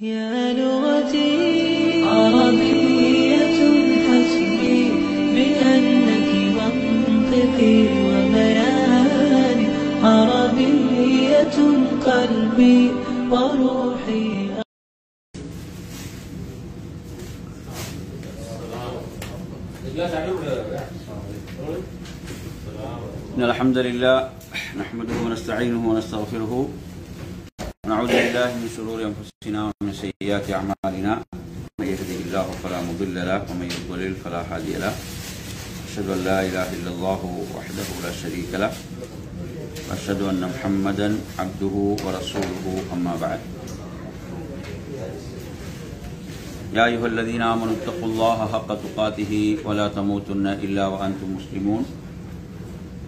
يا لغتي عربية حسبي بأنك منطقي وبياني عربية قلبي وروحي. إن الحمد لله نحمده ونستعينه ونستغفره ونعوذ بالله من شرور أنفسنا ومن سيئات أعمالنا. من يهده الله فلا مضل له ومن يضلل فلا هادي له. أشهد أن لا إله إلا الله وحده لا شريك له. وأشهد أن محمدا عبده ورسوله أما بعد. يا أيها الذين آمنوا اتقوا الله حق تقاته ولا تموتن إلا وأنتم مسلمون.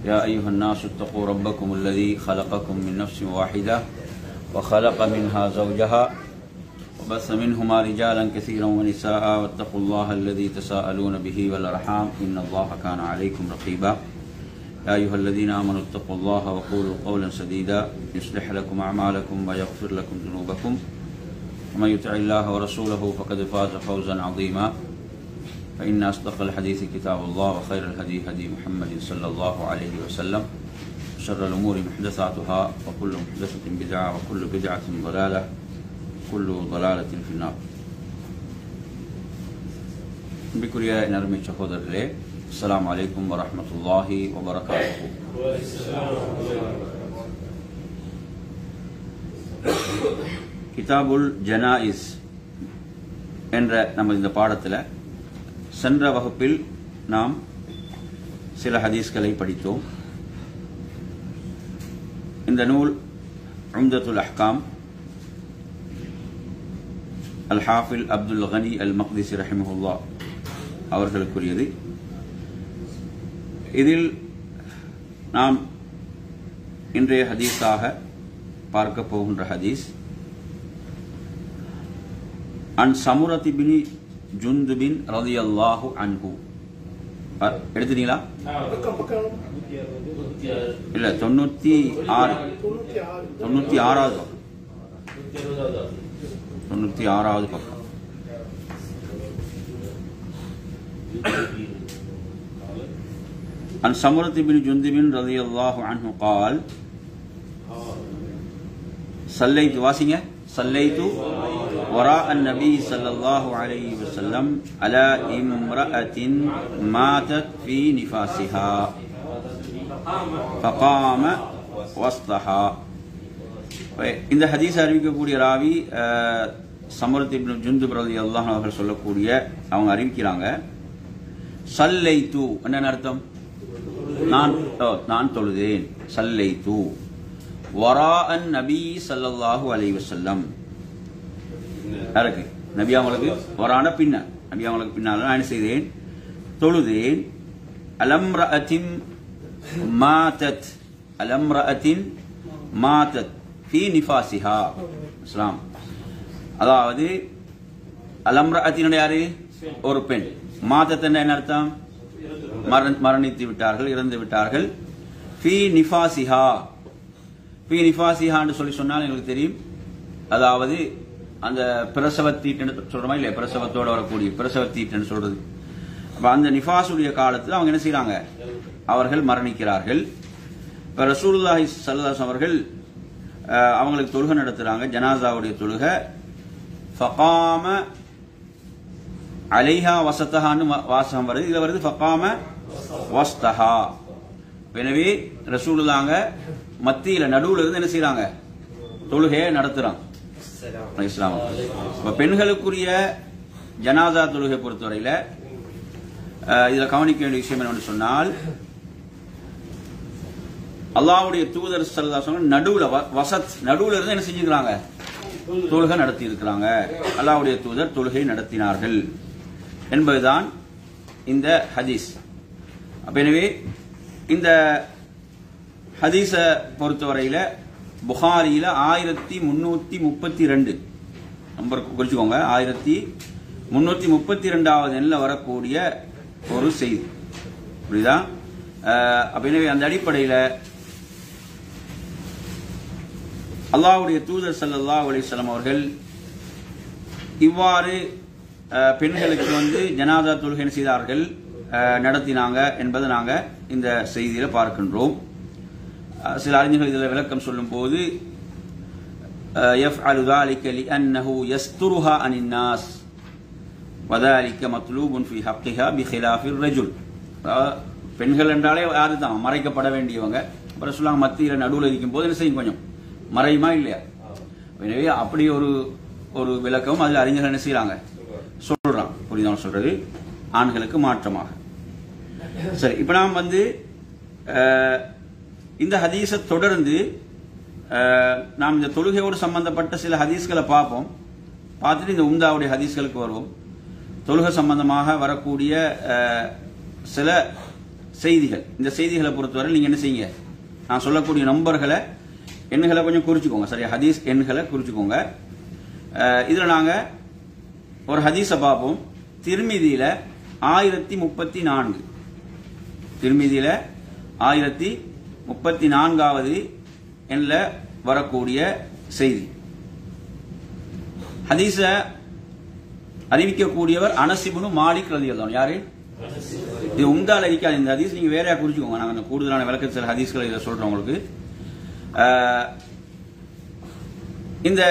يا أيها الناس اتقوا ربكم الذي خلقكم من نفس واحدة وخلق منها زوجها وبث منهما رجالا كثيرا ونساء واتقوا الله الذي تساءلون به والأرحام إن الله كان عليكم رقيبا. يا أيها الذين آمنوا اتقوا الله وقولوا قولا سديدا يصلح لكم أعمالكم ويغفر لكم ذنوبكم. ومن يطع الله ورسوله فقد فاز فوزا عظيما. فإن أصدق الحديث كتاب الله وخير الهدي هدي محمد صلى الله عليه وسلم. شر الأمور محدثاتها وكل محدثة بدعة وكل بدعة ضلالة كل ضلالة في النار அன்பிற்குரிய நறுமை சகோதரர்களே அஸ்ஸலாமு அலைக்கும் வரஹ்மத்துல்லாஹி வபரகாத்துஹு கிதாபுல் ஜனாயிஸ் என்ற நமது இந்த பாடத்தில் சென்ற வகுப்பில் நாம் சில ஹதீஸ்களை படித்தோம் இந்த நூல் உம்தத்துல் அஹ்காம் அல் ஹாஃபில் அப்துல் கனி அல் மக்திசி ரஹிமஹுல்லா அவர்களுக்குரியது இதில் நாம் இன்றைய ஹதீஸாக பார்க்க போகின்ற ஹதீஸ். அன் சமுரதி பின் ஜுந்துபின் ரதி அல்லாஹு அன்ஹு அ- எடுத்துட்டீங்களா இல்ல தொண்ணூத்தி ஆறு தொண்ணூத்தி ஆறாவது பக்கம் தொண்ணூத்தி ஆறாவது பக்கம் عن سمرة بن جندب رضي الله عنه قال صليت واسنة صليت وراء النبي صلى الله عليه وسلم على امرأة ماتت في نفاسها فقام وسطها இந்த ஹதீஸ் அறிவிக்கக்கூடிய ராவி சமரத் இப்னு ஜுந்துப் ரலியல்லாஹு அவர்கள் சொல்லக்கூடிய அவங்க அறிவிக்கிறாங்க சல்லைத்து என்ன அர்த்தம் நான் ஓ, நான் தொழுதேன் சல்லைத்து வராஅன் நபி ஸல்லல்லாஹு அலைஹி வசல்லம் இருக்கு நபி அவங்களுக்கு வரான பின்ன நபி அவங்களுக்கு பின்னால் நான் என்ன செய்தேன்? தொழுதேன். அலம்ரஅத்தின் மாதத். அலம்ரஅத்தின் மாதத் ஃபி நிஃபாசிஹா இஸ்லாம் அதாவது அலம்ரஅத்தினுடைய யாரு? ஒரு பெண். மாதத் என்ன அர்த்தம்? மரண- மரணித்து விட்டார்கள் இறந்து விட்டார்கள். ஃபி நிஃபாசிஹா பி நிஃபாசிஹான்னு சொல்லி சொன்னால் எங்களுக்கு தெரியும். அதாவது அந்த பிரசவத்தீட்டுன்னு சொல்றோமா? இல்லையா? பிரசவத்தோட வரக்கூடிய பிரசவத்தீட்டுன்னு சொல்றது. அப்போ அந்த நிஃபாசுடைய காலத்தில் அவங்க என்ன செய்யறாங்க அவர்கள் மரணிக்கிறார்கள். இப்போ ரசூல்லாஹி சல்லாஸ் அவர்கள் அவங்களுக்கு தொழுகை நடத்துறாங்க. ஜனாசாவுடைய தொழுகை. ஃபகாம அலைஹா வசத்தஹான்னு வாசகம் வருது. இதில் வருது ஃபகாம வஸ்தஹா எனவே ரசூலுல்லாங்க மத்தியில நடுவுல இருந்து என்ன செய்றாங்க? தொழுகையை நடத்துறாங்க. இஸ்லாம் இப்ப பெண்களுக்குரிய ஜனாதா தொழுகை பொறுத்தவரையில இதுல கவனிக்க வேண்டிய விஷயம் என்னன்னு சொன்னால் அல்லாஹ்வுடைய தூதர் அலைஹி வஸல்லம் நடுவுல வசத் நடுவுல இருந்து என்ன செஞ்சுக்கிறாங்க? தொழுகை நடத்தி இருக்கிறாங்க அல்லாஹ்வுடைய தூதர் தொழுகை நடத்தினார்கள் என்பதுதான் இந்த ஹதீஸ். அப்ப எனவே இந்த ஹதீஸ பொறுத்தவரையில புகாரியில ஆயிரத்தி முன்னூத்தி முப்பத்தி ரெண்டு. நம்பர் குறிச்சுக்கோங்க. ஆயிரத்தி முன்னூத்தி முப்பத்தி ரெண்டாவது எண்ணில் வரக்கூடிய ஒரு செய்தி. புரியுதா? அஹ், எனவே அந்த அடிப்படையில அல்லாவுடைய தூதர் சல்லா அலைஹி அவர்கள் இவ்வாறு பெண்களுக்கு வந்து ஜனாதா தொழுகை செய்தார்கள் நடத்தினாங்க என்பதை நாங்க இந்த செய்தியில பார்க்கின்றோம். சில அறிஞர்கள் இதில் விளக்கம் சொல்லும் போது يفعل ذلك لأنه يسترها عن الناس وذلك مطلوب في حقها بخلاف الرجل அதாவது பெண்கள் என்றாலே யாரு தான் மறைக்கப்பட வேண்டியவங்க அப்புறம் சொல்லாங்க மத்தியில் நடுவில் இருக்கும் போது என்ன செய்யும் கொஞ்சம் மறையுமா இல்லையா எனவே அப்படி ஒரு ஒரு விளக்கம் அதில் அறிஞர்கள் என்ன செய்யறாங்க சொல்றான் புரியுதான் சொல்றது ஆண்களுக்கு மாற்றமாக சரி இப்போ நாம் வந்து அஹ், இந்த ஹதீஸை தொடர்ந்து நாம் இந்த தொழுகையோடு சம்பந்தப்பட்ட சில ஹதீஸ்களை பார்ப்போம். பார்த்துட்டு இந்த உம்தாவுடைய ஹதீஸ்களுக்கு வருவோம். தொழுகை சம்பந்தமாக வரக்கூடிய சில செய்திகள். இந்த செய்திகளை பொறுத்தவரை நீங்க என்ன செய்யுங்க? நான் சொல்லக்கூடிய நம்பர்களை எண்களை கொஞ்சம் குறிச்சுக்கோங்க. சரியா ஹதீஸ் எண்களை குறிச்சுக்கோங்க. இதில் நாங்கள் நாங்க ஒரு ஹதீஸை பார்ப்போம். திருமிதியில ஆயிரத்தி முப்பத்தி நான்கு. திருமிதியில ஆயிரத்தி முப்பத்தி நான்காவது எண்ல வரக்கூடிய செய்தி. ஹதீஸ அறிவிக்கக்கூடியவர் அனசிபுனு மாலிக் ரதியல்லான் யாரு? இது உங்கால் இருக்காது. இந்த ஹதீஸ் நீங்க வேறையா குறிச்சுக்கோங்க நாங்க கூடுதலான விளக்க சில ஹதீஸ்களை இதை சொல்றோம் உங்களுக்கு. இந்த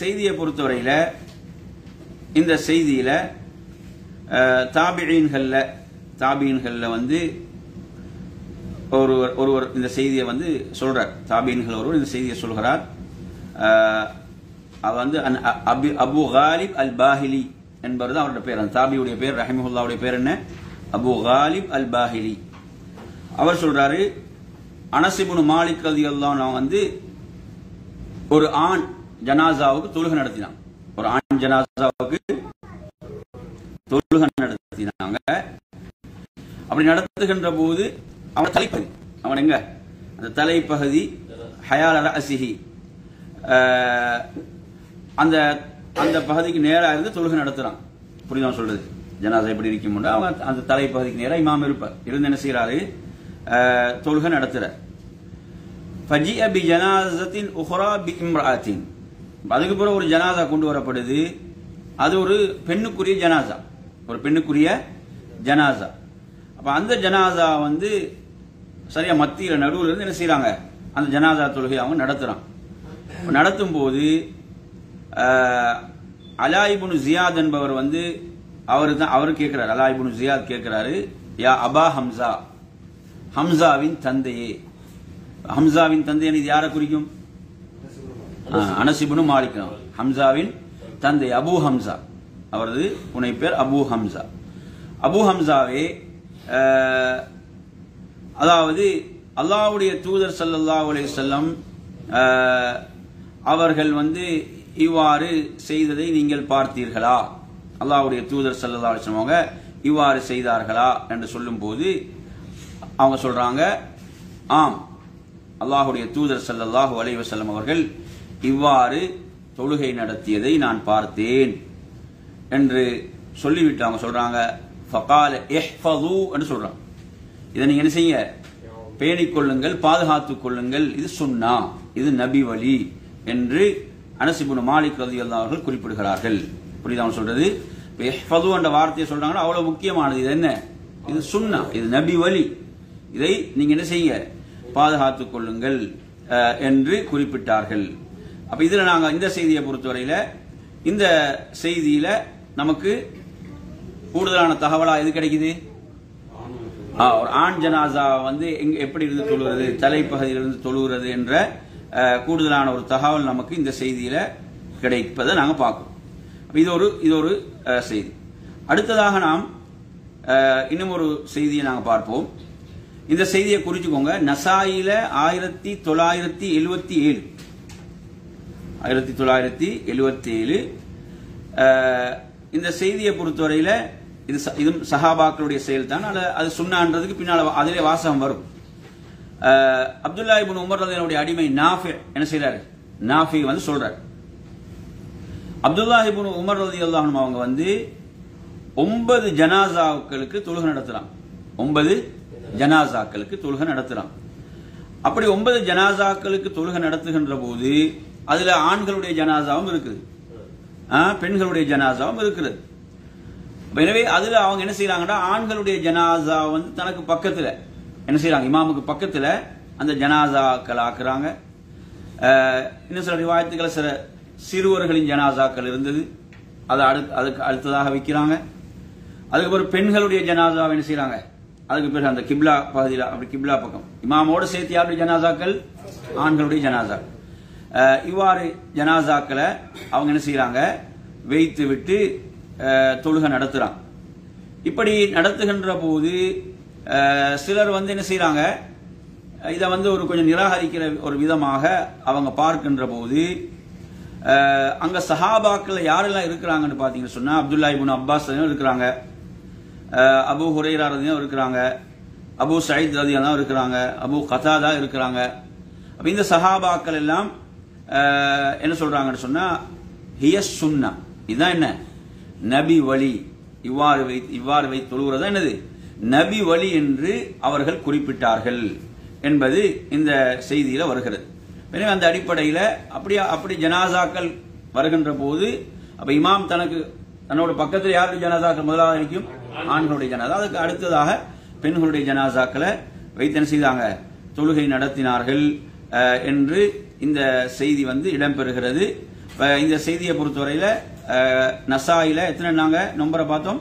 செய்தியை பொறுத்தவரையில் இந்த செய்தியில் தாபியின்களில் தாபியின்களில் வந்து ஒருவர் ஒருவர் இந்த செய்தியை வந்து சொல்றார். தாபீன்கள் ஒருவர் இந்த செய்தியை சொல்கிறார். அவர் வந்து அன் அபு காலிப் அல் பாஹிலி என்பவர் தான் அவருடைய பேர். அந்த தாபியுடைய பேர் ரஹிமஹுல்லாவுடைய பேர் என்ன? அபு காலிப் அல் பாஹிலி அவர் சொல்றாரு அனசிபுனு மாலிக் ரதி வந்து ஒரு ஆண் ஜனாசாவுக்கு தொழுகை நடத்தினான் ஒரு ஆண் ஜனாசாவுக்கு தொழுகை நடத்தினாங்க. அப்படி நடத்துகின்ற போது அவன் தலைப்பகுதி அவன் எங்க? அந்த தலைப்பகுதி ஹயால் அசிஹி அந்த அந்த பகுதிக்கு நேராக இருந்து தொழுகை நடத்துறான். புரியுதா சொல்றது? ஜனாசா எப்படி இருக்கும் அவன் அந்த தலைப்பகுதிக்கு நேராக இமாம் இருப்பார். இருந்து என்ன செய்யறாரு தொழுகை நடத்துற. ஃபஜி அபி ஜனாசத்தின் உஹரா பி இம்ராத்தின். அதுக்கு பிறகு ஒரு ஜனாசா கொண்டு வரப்படுது. அது ஒரு பெண்ணுக்குரிய ஜனாசா. ஒரு பெண்ணுக்குரிய ஜனாசா. அப்ப அந்த ஜனாசா வந்து சரியா மத்தியில நடுவில் இருந்து என்ன செய்யறாங்க அந்த ஜனாசா தொழுகை அவங்க நடத்துறான். நடத்தும் போது அலாயிபுனு ஜியாத் என்பவர் வந்து அவர் தான் அவர் கேட்கிறார் அலாயிபுனு ஜியாத் கேட்கிறாரு யா அபா ஹம்சா. ஹம்சாவின் தந்தையே. ஹம்சாவின் தந்தை இது யாரை குறிக்கும்? அனசிபுனு மாலிக் ஹம்சாவின் தந்தை அபு ஹம்சா. அவரது புனை பேர் அபு ஹம்சா. அபு ஹம்சாவே அதாவது அல்லாவுடைய தூதர் ஸல்லல்லாஹு அலைஹி செல்லம் அவர்கள் வந்து இவ்வாறு செய்ததை நீங்கள் பார்த்தீர்களா? அல்லாவுடைய தூதர் ஸல்லல்லாஹு அலைஹி அவங்க இவ்வாறு செய்தார்களா என்று சொல்லும்போது அவங்க சொல்றாங்க ஆம் அல்லாஹுடைய தூதர் ஸல்லல்லாஹு அலைஹி வஸல்லம் அவர்கள் இவ்வாறு தொழுகை நடத்தியதை நான் பார்த்தேன் என்று சொல்லிவிட்டு அவங்க சொல்றாங்க. ஃபகால இஹ்ஃபது என்று சொல்றாங்க. இதை நீங்க என்ன செய்யுங்க? பேணிக் கொள்ளுங்கள் பாதுகாத்துக் கொள்ளுங்கள். இது சுன்னா இது நபி வழி என்று அனசிபுன் மாலிக் ரதி அவர்கள் குறிப்பிடுகிறார்கள். புரியுதா சொல்றது? இப்ப என்ற வார்த்தையை சொல்றாங்கன்னா அவ்வளவு முக்கியமானது. இது என்ன? இது சுன்னா இது நபி வழி இதை நீங்க என்ன செய்யுங்க? பாதுகாத்துக் கொள்ளுங்கள் என்று குறிப்பிட்டார்கள். அப்ப இதுல நாங்க இந்த செய்தியை பொறுத்தவரையில இந்த செய்தியில நமக்கு கூடுதலான தகவலா எது கிடைக்குது? ஒரு ஆண் ஜனாசா வந்து எங்க எப்படி இருந்து தொழுகிறது தலைப்பகுதியிலிருந்து தொழுகிறது என்ற கூடுதலான ஒரு தகவல் நமக்கு இந்த செய்தியில கிடைப்பதை நாங்கள் பார்க்கணும் இது ஒரு இது ஒரு செய்தி. அடுத்ததாக நாம் இன்னும் ஒரு செய்தியை நாங்கள் பார்ப்போம். இந்த செய்தியை குறிச்சுக்கோங்க. நசாயில ஆயிரத்தி தொள்ளாயிரத்தி எழுபத்தி ஏழு. ஆயிரத்தி தொள்ளாயிரத்தி எழுபத்தி ஏழு. இந்த செய்தியை பொறுத்தவரையில் இது ச- இதுவும் சஹாபாக்களுடைய செயல் தான் அது சுண்ணான்றதுக்கு பின்னால் அதிலே வாசகம் வரும். அப்துல்லா இபின் உமர் ரதியனுடைய அடிமை நாஃபி என்ன செய்யறாரு நாஃபி வந்து சொல்றாரு. அப்துல்லா இபின் உமர் ரதி அல்லாஹனும் அவங்க வந்து ஒன்பது ஜனாசாக்களுக்கு தொழுகை நடத்துறான். ஒன்பது ஜனாசாக்களுக்கு தொழுகை நடத்துறான். அப்படி ஒன்பது ஜனாசாக்களுக்கு தொழுகை நடத்துகின்ற போது அதுல ஆண்களுடைய ஜனாசாவும் இருக்குது. பெண்களுடைய ஜனாசாவும் இருக்கிறது எனவே அதுல அவங்க என்ன செய்யறாங்கன்னா ஆண்களுடைய ஜனாசா வந்து தனக்கு பக்கத்துல என்ன செய்யறாங்க இமாமுக்கு பக்கத்துல அந்த ஜனாசாக்கள் ஆக்குறாங்க. இன்னும் சில ரிவாயத்துக்களை சில சிறுவர்களின் ஜனாசாக்கள் இருந்தது. அதை அடுத்து அதுக்கு அடுத்ததாக வைக்கிறாங்க. அதுக்கப்புறம் பெண்களுடைய ஜனாசாவை என்ன செய்யறாங்க அதுக்கு பிறகு அந்த கிப்லா பகுதியில் அப்படி கிப்லா பக்கம் இமாமோட சேர்த்து யாருடைய ஜனாசாக்கள்? ஆண்களுடைய ஜனாசா. இவ்வாறு ஜனாசாக்களை அவங்க என்ன செய்யறாங்க வைத்து விட்டு தொழுகை நடத்துகிறான் இப்படி நடத்துகின்ற போது சிலர் வந்து என்ன செய்கிறாங்க இதை வந்து ஒரு கொஞ்சம் நிராகரிக்கிற ஒரு விதமாக அவங்க பார்க்கின்ற போது அங்கே சஹாபாக்கில் யாரெல்லாம் இருக்கிறாங்கன்னு பார்த்தீங்கன்னு சொன்னால் அப்துல்லா இபுன் அப்பாஸ் இருக்கிறாங்க. அபு அபூ ரதியும் இருக்கிறாங்க. அபு சயித் ரதியெல்லாம் இருக்கிறாங்க. அபு கதாதா இருக்கிறாங்க. அப்போ இந்த சஹாபாக்கள் எல்லாம் என்ன சொல்கிறாங்கன்னு சொன்னால் ஹியஸ் சுன்னா. இதுதான் என்ன? நபி வழி இவ்வாறு வைத்து இவ்வாறு வை தொழுகிறதா? என்னது? நபி வழி என்று அவர்கள் குறிப்பிட்டார்கள் என்பது இந்த செய்தியில வருகிறது. எனவே அந்த அடிப்படையில் அப்படியே அப்படி ஜனாசாக்கள் வருகின்ற போது அப்ப இமாம் தனக்கு தன்னோட பக்கத்தில் யாருடைய ஜனாசாக்கள் முதலாக இருக்கும் ஆண்களுடைய ஜனாசா. அதுக்கு அடுத்ததாக பெண்களுடைய ஜனாசாக்களை வைத்து என்ன செய்தாங்க? தொழுகை நடத்தினார்கள் என்று இந்த செய்தி வந்து இடம்பெறுகிறது. இந்த செய்தியை பொறுத்தவரையில நசாயில எத்தனை நாங்க நம்பரை பார்த்தோம்.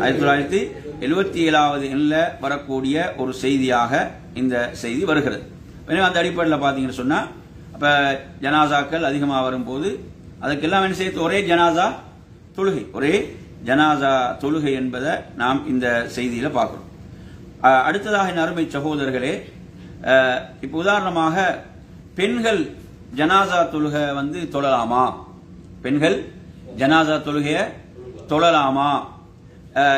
ஆயிரத்தி தொள்ளாயிரத்தி எழுபத்தி ஏழாவது எண்ணில் வரக்கூடிய ஒரு செய்தியாக இந்த செய்தி வருகிறது. எனவே அந்த அடிப்படையில் பார்த்தீங்கன்னு சொன்னா அப்ப ஜனாசாக்கள் அதிகமாக வரும்போது அதுக்கெல்லாம் என்ன செய்ய ஒரே ஜனாசா தொழுகை. ஒரே ஜனாசா தொழுகை என்பதை நாம் இந்த செய்தியில பார்க்கிறோம். அடுத்ததாக என் அருமை சகோதரர்களே இப்போ இப்ப உதாரணமாக பெண்கள் ஜனாசா தொழுகை வந்து தொழலாமா? பெண்கள் ஜனாசா தொழுகைய தொழலாமா?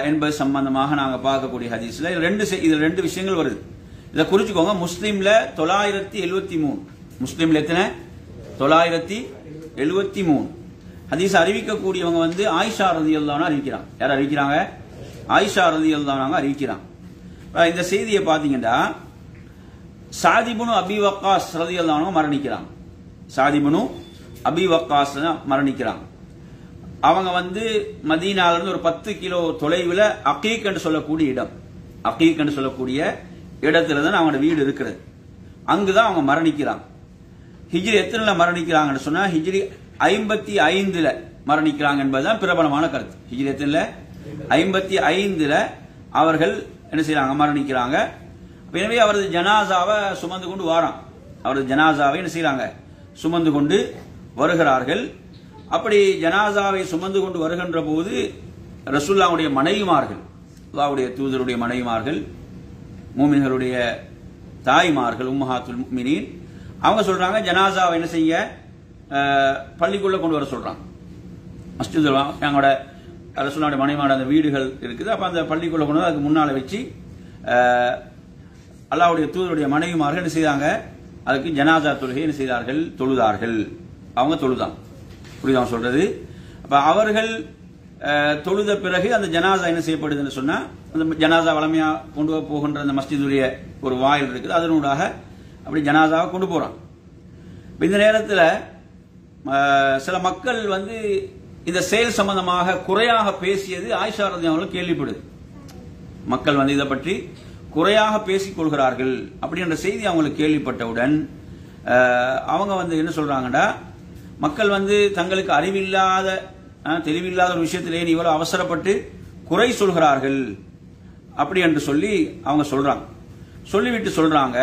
என்பது சம்பந்தமாக நாங்க பார்க்கக்கூடிய ஹதீஸ்ல இது ரெண்டு இது ரெண்டு விஷயங்கள் வருது. இதை குறிச்சுக்கோங்க. முஸ்லீம்ல தொள்ளாயிரத்தி எழுபத்தி மூணு. முஸ்லீம்ல எத்தனை? தொள்ளாயிரத்தி எழுபத்தி மூணு. ஹதீஸ் அறிவிக்கக்கூடியவங்க வந்து ஆயிஷா ரதி அறிவிக்கிறாங்க. யார் அறிவிக்கிறாங்க? ஆயிஷா ரதி அறிவிக்கிறாங்க. அஹ், இந்த செய்தியை பார்த்தீங்கன்னா சாதிபுனு அபி வக்காஸ் ரதி மரணிக்கிறாங்க. சாதிபுனு அபி வக்காஸ் மரணிக்கிறாங்க. அவங்க வந்து மதீனால இருந்து ஒரு பத்து கிலோ தொலைவில் அகீக் என்று சொல்லக்கூடிய இடம். அகீக் என்று சொல்லக்கூடிய இடத்துல தான் அவங்களோட வீடு இருக்கிறது. அங்குதான் அவங்க மரணிக்கிறாங்க. ஹிஜ்ரி எத்தனைல மரணிக்கிறாங்கன்னு சொன்னா ஹிஜ்ரி ஐம்பத்தி ஐந்துல மரணிக்கிறாங்க என்பதுதான் பிரபலமான கருத்து. ஹிஜ்ரி எத்தனைல ஐம்பத்தி ஐந்துல அவர்கள் என்ன செய்யறாங்க மரணிக்கிறாங்க. எனவே அவரது ஜனாசாவை சுமந்து கொண்டு வாரான். அவரது ஜனாசாவை என்ன செய்யறாங்க சுமந்து கொண்டு வருகிறார்கள். அப்படி ஜனாசாவை சுமந்து கொண்டு வருகின்ற போது ரசுல்லாவுடைய மனைவிமார்கள் அல்லாவுடைய தூதருடைய மனைவிமார்கள் மூமின்களுடைய தாய்மார்கள் உம்மஹாத்துல் முஃமினீன் அவங்க சொல்றாங்க ஜனாசாவை என்ன செய்ய? பள்ளிக்குள்ள கொண்டு வர சொல்றாங்க. மஸ்ஜித் எங்களோட ரசுல்லாவுடைய மனைவியோட அந்த வீடுகள் இருக்குது. அப்ப அந்த பள்ளிக்குள்ள கொண்டு வந்து அதுக்கு முன்னால வச்சு அல்லாவுடைய தூதருடைய மனைவிமார்கள் என்ன செய்தாங்க? அதுக்கு ஜனாசா தொழுகை என்ன செய்தார்கள்? தொழுதார்கள். அவங்க தொழுதான். புரியுதா சொல்றது? அப்ப அவர்கள் தொழுத பிறகு அந்த ஜனாசா என்ன செய்யப்படுதுன்னு சொன்னா அந்த ஜனாசா வளமையா கொண்டு போகின்ற அந்த மஸ்ஜிதுடைய ஒரு வாயில் இருக்குது. அதனூடாக அப்படி ஜனாசாவை கொண்டு போறான். இந்த நேரத்தில் சில மக்கள் வந்து இந்த செயல் சம்பந்தமாக குறையாக பேசியது ஆயிஷா ரதி அவர்களும் கேள்விப்படுது. மக்கள் வந்து இதை பற்றி குறையாக பேசிக் கொள்கிறார்கள் அப்படின்ற செய்தி அவங்களுக்கு கேள்விப்பட்டவுடன் அவங்க வந்து என்ன சொல்றாங்கன்னா மக்கள் வந்து தங்களுக்கு அறிவில்லாத தெளிவில்லாத ஒரு விஷயத்திலே இவ்வளவு அவசரப்பட்டு குறை சொல்கிறார்கள் அப்படி என்று சொல்லி அவங்க சொல்றாங்க. சொல்லிவிட்டு சொல்றாங்க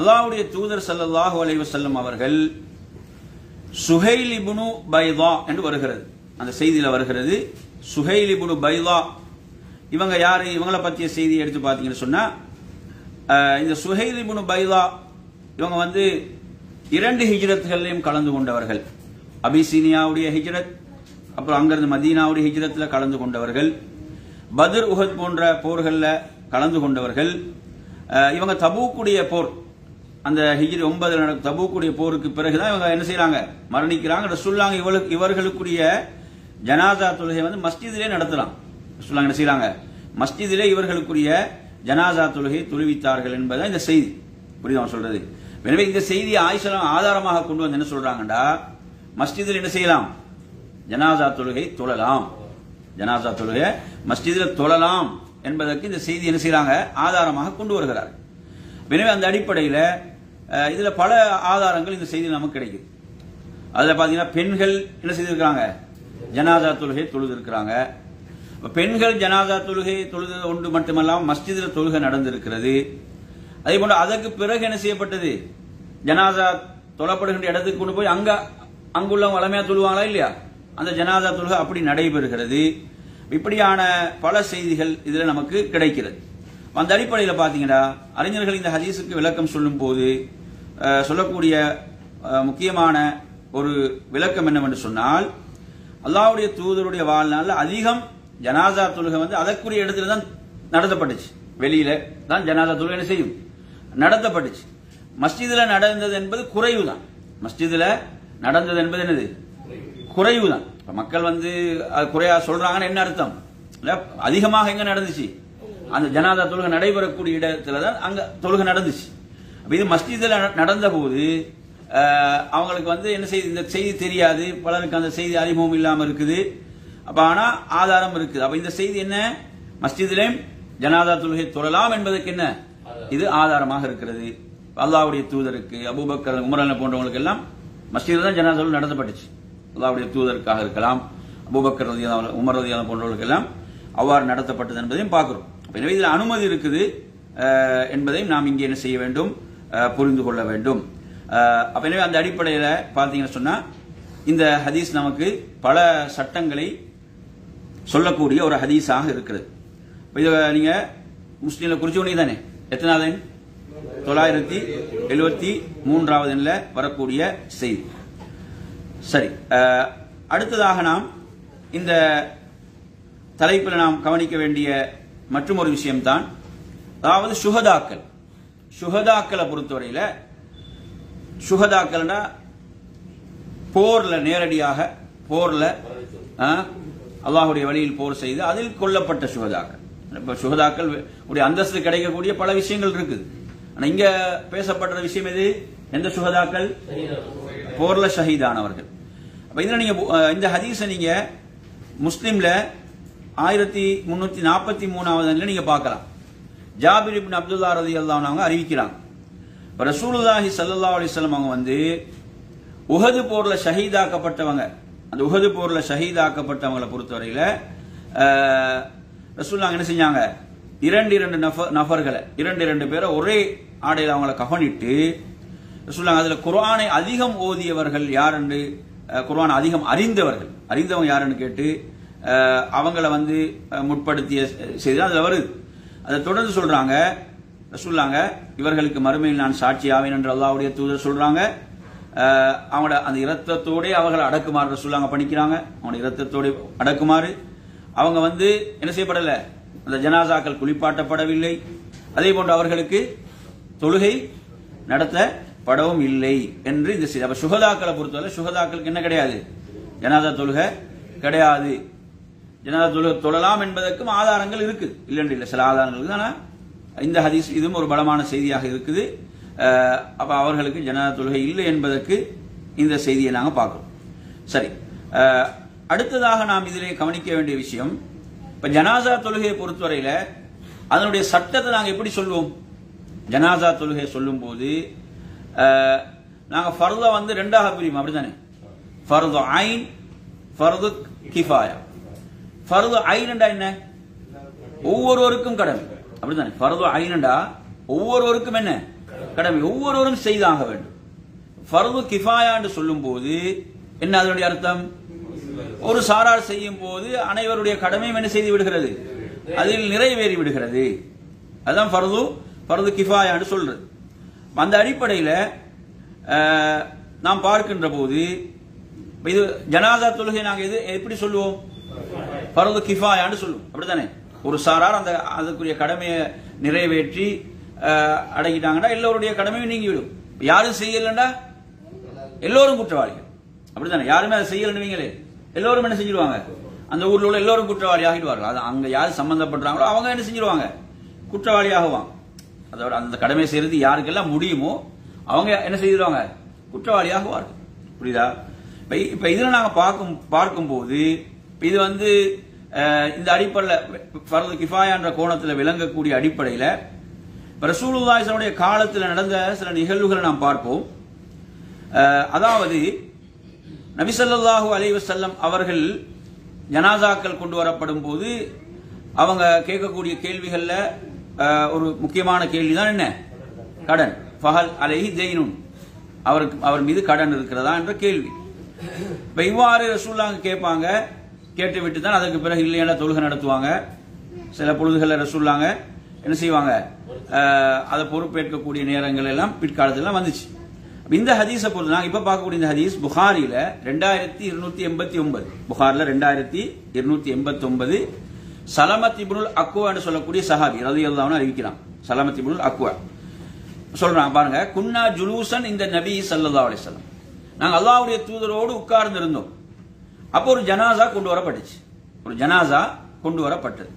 அல்லாவுடைய தூதர் சல்லாஹு அலைஹி செல்லும் அவர்கள் சுஹைல் இப்னு பைதா என்று வருகிறது. அந்த செய்தியில் வருகிறது சுஹைல் பைதா இவங்க யாரு? இவங்களை பத்திய செய்தி எடுத்து பார்த்தீங்கன்னு சொன்னா இந்த சுஹைல் இப்னு பைதா இவங்க வந்து இரண்டு ஹிஜ்ரத்துகள்லையும் கலந்து கொண்டவர்கள். அபிசீனியாவுடைய ஹிஜ்ரத் அப்புறம் அங்கிருந்து மதீனாவுடைய ஹிஜ்ரத்தில் கலந்து கொண்டவர்கள். பத்ர் உஹத் போன்ற போர்களில் கலந்து கொண்டவர்கள். இவங்க தபூக்குடைய போர். அந்த ஹிஜ்ரி ஒன்பதில் நடக்கும் தபூக்குடைய போருக்கு பிறகுதான் இவங்க என்ன செய்யறாங்க மரணிக்கிறாங்க. ரசூல்லாங்க இவளுக்கு இவர்களுக்குரிய ஜனாதா தொழுகை வந்து மஸ்ஜிதிலே நடத்தலாம். ரசூல்லாங்க என்ன செய்றாங்க? மஸ்ஜிதிலே இவர்களுக்குரிய ஜனாசா தொழுகை தொழுவித்தார்கள் என்பதை இந்த செய்தி புரியுதா நான் சொல்றது? எனவே இந்த செய்தியை ஆயிஷலாம் ஆதாரமாக கொண்டு வந்து என்ன சொல்றாங்கடா மஸ்ஜிதில் என்ன செய்யலாம்? ஜனாசா தொழுகை தொழலாம். ஜனாசா தொழுகை மஸ்ஜிதில் தொழலாம் என்பதற்கு இந்த செய்தி என்ன செய்யறாங்க ஆதாரமாக கொண்டு வருகிறார் எனவே அந்த அடிப்படையில் இதில் இதுல பல ஆதாரங்கள் இந்த செய்தி நமக்கு கிடைக்குது. அதுல பாத்தீங்கன்னா பெண்கள் என்ன செய்திருக்கிறாங்க? ஜனாதா தொழுகை தொழுது இருக்கிறாங்க பெண்கள் ஜனாதா தொழுகை தொழுது ஒன்று மட்டுமல்லாமல் மஸ்ஜிதில் தொழுகை நடந்திருக்கிறது. அதே போன்று அதற்கு பிறகு என்ன செய்யப்பட்டது? ஜனாதா தொழப்படுகின்ற இடத்துக்கு கொண்டு போய் அங்க அங்குள்ள வளமையா தொழுவாங்களா இல்லையா? அந்த ஜனாதா தொழுகை அப்படி நடைபெறுகிறது. இப்படியான பல செய்திகள் இதுல நமக்கு கிடைக்கிறது. அந்த அடிப்படையில் பாத்தீங்கன்னா அறிஞர்கள் இந்த ஹதீஸுக்கு விளக்கம் சொல்லும் போது சொல்லக்கூடிய முக்கியமான ஒரு விளக்கம் என்னவென்று சொன்னால் அல்லாவுடைய தூதருடைய வாழ்நாளில் அதிகம் ஜனாதா தொழுகை வந்து அதற்குரிய இடத்துல தான் நடத்தப்பட்டுச்சு. வெளியில தான் ஜனாதா தொழுகை என்ன செய்யும்? நடத்தப்பட்டுச்சு. மஸ்ஜிதுல நடந்தது என்பது குறைவு தான் மஸ்ஜிதுல நடந்தது என்பது என்னது? குறைவு தான் இப்போ மக்கள் வந்து அது குறையா சொல்றாங்கன்னு என்ன அர்த்தம்? இல்லை அதிகமாக எங்க நடந்துச்சு? அந்த ஜனாதா தொழுகை நடைபெறக்கூடிய இடத்துல தான் அங்க தொழுகை நடந்துச்சு. இது மஸ்ஜிதுல நட- நடந்த போது அவங்களுக்கு வந்து என்ன செய்தி இந்த செய்தி தெரியாது. பலருக்கு அந்த செய்தி அறிமுகம் இல்லாமல் இருக்குது. அப்ப ஆனா ஆதாரம் இருக்குது. அப்ப இந்த செய்தி என்ன? மஸ்ஜிதிலேயும் ஜனாதா தொழுகை தொழலாம் என்பதற்கு என்ன? இது ஆதாரமாக இருக்கிறது. அல்லாஹ்வுடைய தூதருக்கு அபூபக்கர் உமரல்ல போன்றவங்களுக்கு எல்லாம் மஸ்ஜிதில் தான் ஜனாதா நடத்தப்பட்டுச்சு. அல்லாஹ்வுடைய தூதருக்காக இருக்கலாம். அபூபக்கர் அன்ஹு, உமர் அன்ஹு போன்றவர்களுக்கு எல்லாம் அவ்வாறு நடத்தப்பட்டது என்பதையும் பார்க்கிறோம். எனவே இதில் அனுமதி இருக்குது. என்பதையும் நாம் இங்கே என்ன செய்ய வேண்டும்? புரிந்து கொள்ள வேண்டும். அப்ப எனவே அந்த அடிப்படையில் பார்த்தீங்கன்னு சொன்னா இந்த ஹதீஸ் நமக்கு பல சட்டங்களை சொல்லக்கூடிய ஒரு ஹதீஸாக இருக்கிறது. இதை நீங்க முஸ்லீம்ல குறிச்சோனே தானே? எத்தனாவது எண்? தொள்ளாயிரத்தி எழுபத்தி மூன்றாவது எண்ணில் வரக்கூடிய செய்தி. சரி அடுத்ததாக நாம் இந்த தலைப்பில் நாம் கவனிக்க வேண்டிய மற்றும் ஒரு விஷயம்தான் அதாவது சுகதாக்கள். சுகதாக்களை பொறுத்தவரையில் சுகதாக்கள்னா போரில் நேரடியாக போரில் அல்லாஹுடைய வழியில் போர் செய்து அதில் கொல்லப்பட்ட சுகதாக்கள். இப்ப சுகதாக்கள் உடைய அந்தஸ்து கிடைக்கக்கூடிய பல விஷயங்கள் இருக்குது. ஆனா இங்க பேசப்படுற விஷயம் எது? எந்த சுகதாக்கள்? போர்ல ஷஹீதானவர்கள். அப்ப இதுல நீங்க இந்த ஹதீஸை நீங்க முஸ்லீமில் ஆயிரத்தி முன்னூத்தி நாற்பத்தி மூணாவது நீங்க பார்க்கலாம். ஜாபிர் இப்னு அப்துல்லா ரதி அவங்க அறிவிக்கிறாங்க. இப்ப ரசூலுல்லாஹி சல்லா அலிஸ்லாம் அவங்க வந்து உஹது போர்ல ஷஹீதாக்கப்பட்டவங்க. அந்த உகது போரில் ஷஹீதாக்கப்பட்டவங்களை பொறுத்தவரையில் ரசூல்லாங்க என்ன செஞ்சாங்க? இரண்டு இரண்டு நபர்களை இரண்டு இரண்டு பேரை ஒரே ஆடையில் அவங்கள கவனிட்டு ரசூல்லாங்க அதில் குரானை அதிகம் ஓதியவர்கள் யார் என்று அதிகம் அறிந்தவர்கள். அறிந்தவங்க யாருன்னு கேட்டு அவங்கள வந்து முற்படுத்திய செய்தி அதில் வருது. அதை தொடர்ந்து சொல்றாங்க ரசூல்லாங்க இவர்களுக்கு மறுமையில் நான் சாட்சியாவேன் என்று அல்லாவுடைய தூதர் சொல்றாங்க. அவனோட அந்த இரத்தத்தோடே அவர்களை அடக்குமாறு சொல்லாங்க பண்ணிக்கிறாங்க. அவனோட இரத்தத்தோடு அடக்குமாறு. அவங்க வந்து என்ன செய்யப்படலை? அந்த ஜனாசாக்கள் குளிப்பாட்டப்படவில்லை. அதே போன்று அவர்களுக்கு தொழுகை நடத்தப்படவும் இல்லை என்று இந்த செய்தி. அப்ப சுகதாக்களை பொறுத்தவரை சுகதாக்களுக்கு என்ன கிடையாது? ஜனாதா தொழுகை கிடையாது. ஜனாதா தொழுகை தொழலாம் என்பதற்கும் ஆதாரங்கள் இருக்குது இல்லைன்னு இல்லை. சில ஆதாரங்கள் தானே இந்த ஹதீஸ் இதுவும் ஒரு பலமான செய்தியாக இருக்குது. அப்போ அவர்களுக்கு ஜனாதா தொழுகை இல்லை என்பதற்கு இந்த செய்தியை நாங்கள் பார்க்குறோம். சரி. அடுத்ததாக நாம் இதிலே கவனிக்க வேண்டிய விஷயம் இப்போ ஜனாசா தொழுகையை பொறுத்தவரையில் அதனுடைய சட்டத்தை நாங்கள் எப்படி சொல்லுவோம் ஜனாசா தொழுகையை சொல்லும்போது நாங்கள் ஃபர்தை வந்து ரெண்டாக பிரியும் அப்படித்தானே? ஃபர்து ஐன் ஃபர்து கிஃபாயா. ஃபர்து ஐனண்டா என்ன? ஒவ்வொருவருக்கும் கடமை அப்படித்தானே? ஃபர்து ஐனண்டா ஒவ்வொருவருக்கும் என்ன? கடமை ஒவ்வொருவரும் செய்தாக வேண்டும். ஃபர்து கிஃபாயா என்று சொல்லும் போது என்ன அதனுடைய அர்த்தம்? ஒரு சாரார் செய்யும் போது அனைவருடைய கடமையும் என்ன செய்து விடுகிறது? அதில் நிறைவேறி விடுகிறது. அதுதான் ஃபர்து ஃபர்து கிஃபாயா என்று சொல்றது. அந்த அடிப்படையில் அஹ், நாம் பார்க்கின்ற போது இது ஜனாதா தொழுகை நாங்க எது எப்படி சொல்லுவோம்? பரது கிஃபாயான்னு சொல்லுவோம். அப்படித்தானே? ஒரு சாரார் அந்த அதுக்குரிய கடமையை நிறைவேற்றி அடங்கிட்டாங்கன்னா எல்லோருடைய கடமையும் நீங்கிவிடும். யாரும் செய்யலண்டா எல்லோரும் குற்றவாளிகள். அப்படித்தானே? யாருமே அதை செய்யலன்னு எல்லோரும் என்ன செஞ்சிருவாங்க? அந்த ஊர்ல உள்ள எல்லோரும் குற்றவாளி ஆகிடுவார்கள். அது அங்க யார் சம்பந்தப்படுறாங்களோ அவங்க என்ன செஞ்சிருவாங்க? குற்றவாளி ஆகுவாங்க. அதோட அந்த கடமை செய்யறது யாருக்கெல்லாம் முடியுமோ அவங்க என்ன செய்திருவாங்க? குற்றவாளி ஆகுவார்கள். புரியுதா? இப்ப இப்ப இதுல நாங்க பார்க்கும் பார்க்கும்போது இது வந்து இந்த அடிப்படையில் ஃபர்து கிஃபாயான்ற கோணத்தில் விளங்கக்கூடிய அடிப்படையில் இப்ப காலத்தில் நடந்த சில நிகழ்வுகளை நாம் பார்ப்போம். அதாவது நபிசல்லாஹு அலைவசல்லம் அவர்கள் ஜனாசாக்கள் கொண்டு வரப்படும் போது அவங்க கேட்கக்கூடிய கேள்விகளில் ஒரு முக்கியமான கேள்வி தான் என்ன? கடன். ஃபஹல் அலைஹி ஜெயினும் அவருக்கு அவர் மீது கடன் இருக்கிறதா என்ற கேள்வி. இப்போ இவ்வாறு ரசூல்லாங்க கேட்பாங்க. கேட்டுவிட்டு தான் அதற்கு பிறகு இல்லையான தொழுகை நடத்துவாங்க. சில பொழுதுகளில் ரசூல்லாங்க என்ன செய்வாங்க? அதை பொறுப்பேற்கக்கூடிய நேரங்கள் எல்லாம் பிற்காலத்தில் வந்துச்சு. இந்த ஹதீஸை பொறுத்து நாங்கள் இப்ப பார்க்கக்கூடிய இந்த ஹதீஸ் புகாரில ரெண்டாயிரத்தி இருநூத்தி எண்பத்தி ஒன்பது புகாரில் ரெண்டாயிரத்தி இருநூத்தி எண்பத்தி ஒன்பது சலமத் இப்னுல் அக்குவான்னு சொல்லக்கூடிய சஹாபி ரதியல்லாஹு அறிவிக்கிறான். சலமத் இப்னுல் அக்குவா சொல்றான் பாருங்க குன்னா ஜுலூசன் இந்த நபி சல்லா அலைஹி நாங்கள் நாங்க தூதரோடு உட்கார்ந்து இருந்தோம் அப்போ ஒரு ஜனாசா கொண்டு வரப்பட்டுச்சு. ஒரு ஜனாசா கொண்டு வரப்பட்டது.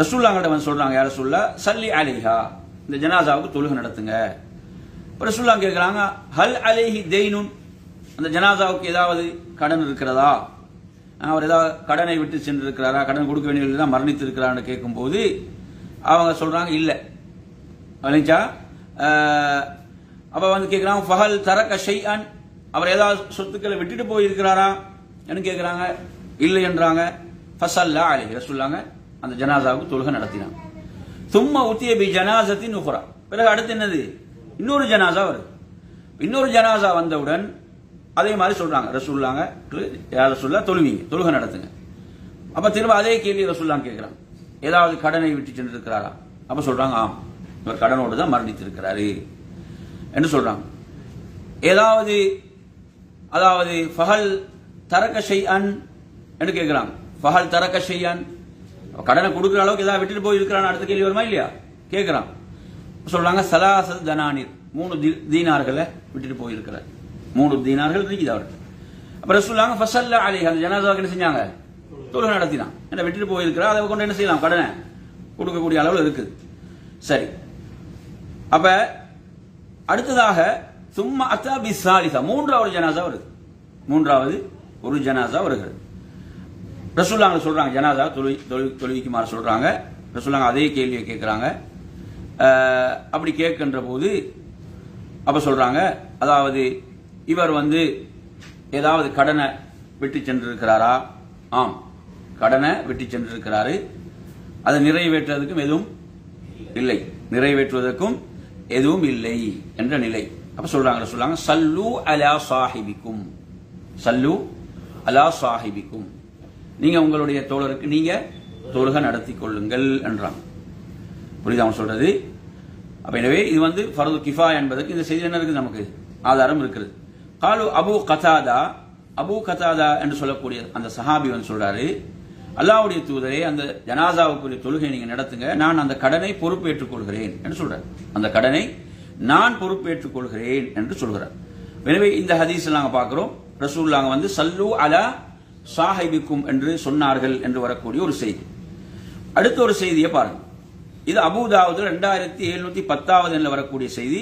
ரசூல்லாங்கிட்ட வந்து சொல்றாங்க யார சொல்ல சல்லி அலைஹா. இந்த ஜனாசாவுக்கு தொழுகை நடத்துங்க. இப்ப ரசூல்லா கேட்கிறாங்க ஹல் அலைஹி தெய்னுன் அந்த ஜனாசாவுக்கு ஏதாவது கடன் இருக்கிறதா? அவர் ஏதாவது கடனை விட்டு சென்று இருக்கிறாரா கடன் கொடுக்க வேண்டியதான் மரணித்து இருக்கிறான்னு கேட்கும்போது அவங்க சொல்றாங்க இல்லை. விளைஞ்சா அப்ப வந்து கேட்கிறாங்க ஃபஹல் தரக்க ஷைஅன்? அவர் ஏதாவது சொத்துக்களை விட்டுட்டு போயிருக்கிறாரா? என்று கேட்கிறாங்க இல்லை என்றாங்க. ஃபசல்லா அலி ரசூல்லாங்க அந்த ஜனாசாவுக்கு தொழுகை நடத்தினான் சும்மா உத்திய பி ஜனாசத்தின் உஹ்ரா பிறகு அடுத்து என்னது? இன்னொரு ஜனாசா வருது. இன்னொரு ஜனாசா வந்தவுடன் அதே மாதிரி சொல்றாங்க. ரசூல்லாங்க ரசூல்லா தொழுவீங்க. தொழுகை நடத்துங்க. அப்ப திரும்ப அதே கேள்வி ரசூல்லாம் கேட்கிறாங்க. ஏதாவது கடனை விட்டு சென்று இருக்கிறாரா அப்ப சொல்றாங்க ஆம். இவர் கடனோடு தான் மரணித்திருக்கிறாரு. என்று சொல்றாங்க. ஏதாவது அதாவது ஃபஹல் தரக்க செய்யான் என்று கேட்கிறாங்க. ஃபஹல் தரக்க செய்யான் கடனை கொடுக்குற அளவுக்கு ஏதாவது விட்டுட்டு போய் இருக்கிறான் அடுத்த கேள்வி வருமா இல்லையா? கேட்கிறான். சொல்றாங்க சலாசத் தனானிர். மூணு தி- தீனார்களை விட்டுட்டு போயிருக்கிறார். மூணு தீனார்கள் இருக்குது அவருக்கு. அப்புறம் சொல்லுவாங்க ஃபசல்ல அலி அந்த ஜனாதாவுக்கு என்ன செஞ்சாங்க? தொழுகை நடத்தினான். என்ன விட்டுட்டு போயிருக்கிறா அதை கொண்டு என்ன செய்யலாம்? கடனை கொடுக்கக்கூடிய அளவில் இருக்குது. சரி. அப்ப அடுத்ததாக சும்மா அத்தா பிசாலிசா மூன்றாவது ஜனாசா வருது. மூன்றாவது ஒரு ஜனாசா வருகிறது. ரசூல்லாங்க சொல்றாங்க ஜனாதா தொழு தொழு தொழுவிக்குமாறு சொல்றாங்க. ரசூல்லாங்க அதே கேள்வியை கேட்கிறாங்க. அப்படி கேட்கின்ற போது அப்ப சொல்றாங்க அதாவது இவர் வந்து ஏதாவது கடனை விட்டு சென்றிருக்கிறாரா? ஆம். கடனை விட்டு சென்றிருக்கிறாரு. அதை நிறைவேற்றுவதற்கும் எதுவும் இல்லை. நிறைவேற்றுவதற்கும் எதுவும் இல்லை என்ற நிலை. அப்ப சொல்றாங்க சொல்றாங்க சல்லு அலா சாஹிபிக்கும். சல்லு அலா சாஹிபிக்கும். நீங்க உங்களுடைய தோழருக்கு நீங்க தொழுகை நடத்தி கொள்ளுங்கள் என்றான். புரியுதா அவன் சொல்றது? அப்ப எனவே இது வந்து ஃபரது கிஃபா என்பதற்கு இந்த செய்தி என்ன இருக்குது நமக்கு? ஆதாரம் இருக்குது. காலு அபு கதாதா அபு கதாதா என்று சொல்லக்கூடிய அந்த சஹாபி வந்து சொல்றாரு அல்லாவுடைய தூதரே அந்த ஜனாசாவுக்குரிய தொழுகை நீங்க நடத்துங்க நான் அந்த கடனை பொறுப்பேற்றுக் கொள்கிறேன் என்று சொல்றார். அந்த கடனை நான் பொறுப்பேற்றுக் கொள்கிறேன் என்று சொல்கிறார். எனவே இந்த ஹதீஸ் நாங்க பார்க்கிறோம். ரசூல்லாங்க வந்து சல்லு அலா சாஹிபிக்கும் என்று சொன்னார்கள் என்று வரக்கூடிய ஒரு செய்தி. அடுத்த ஒரு செய்தியை பாருங்க. இது அபுதாவுதுல ரெண்டாயிரத்தி எழுநூத்தி பத்தாவது எண்ணில் வரக்கூடிய செய்தி.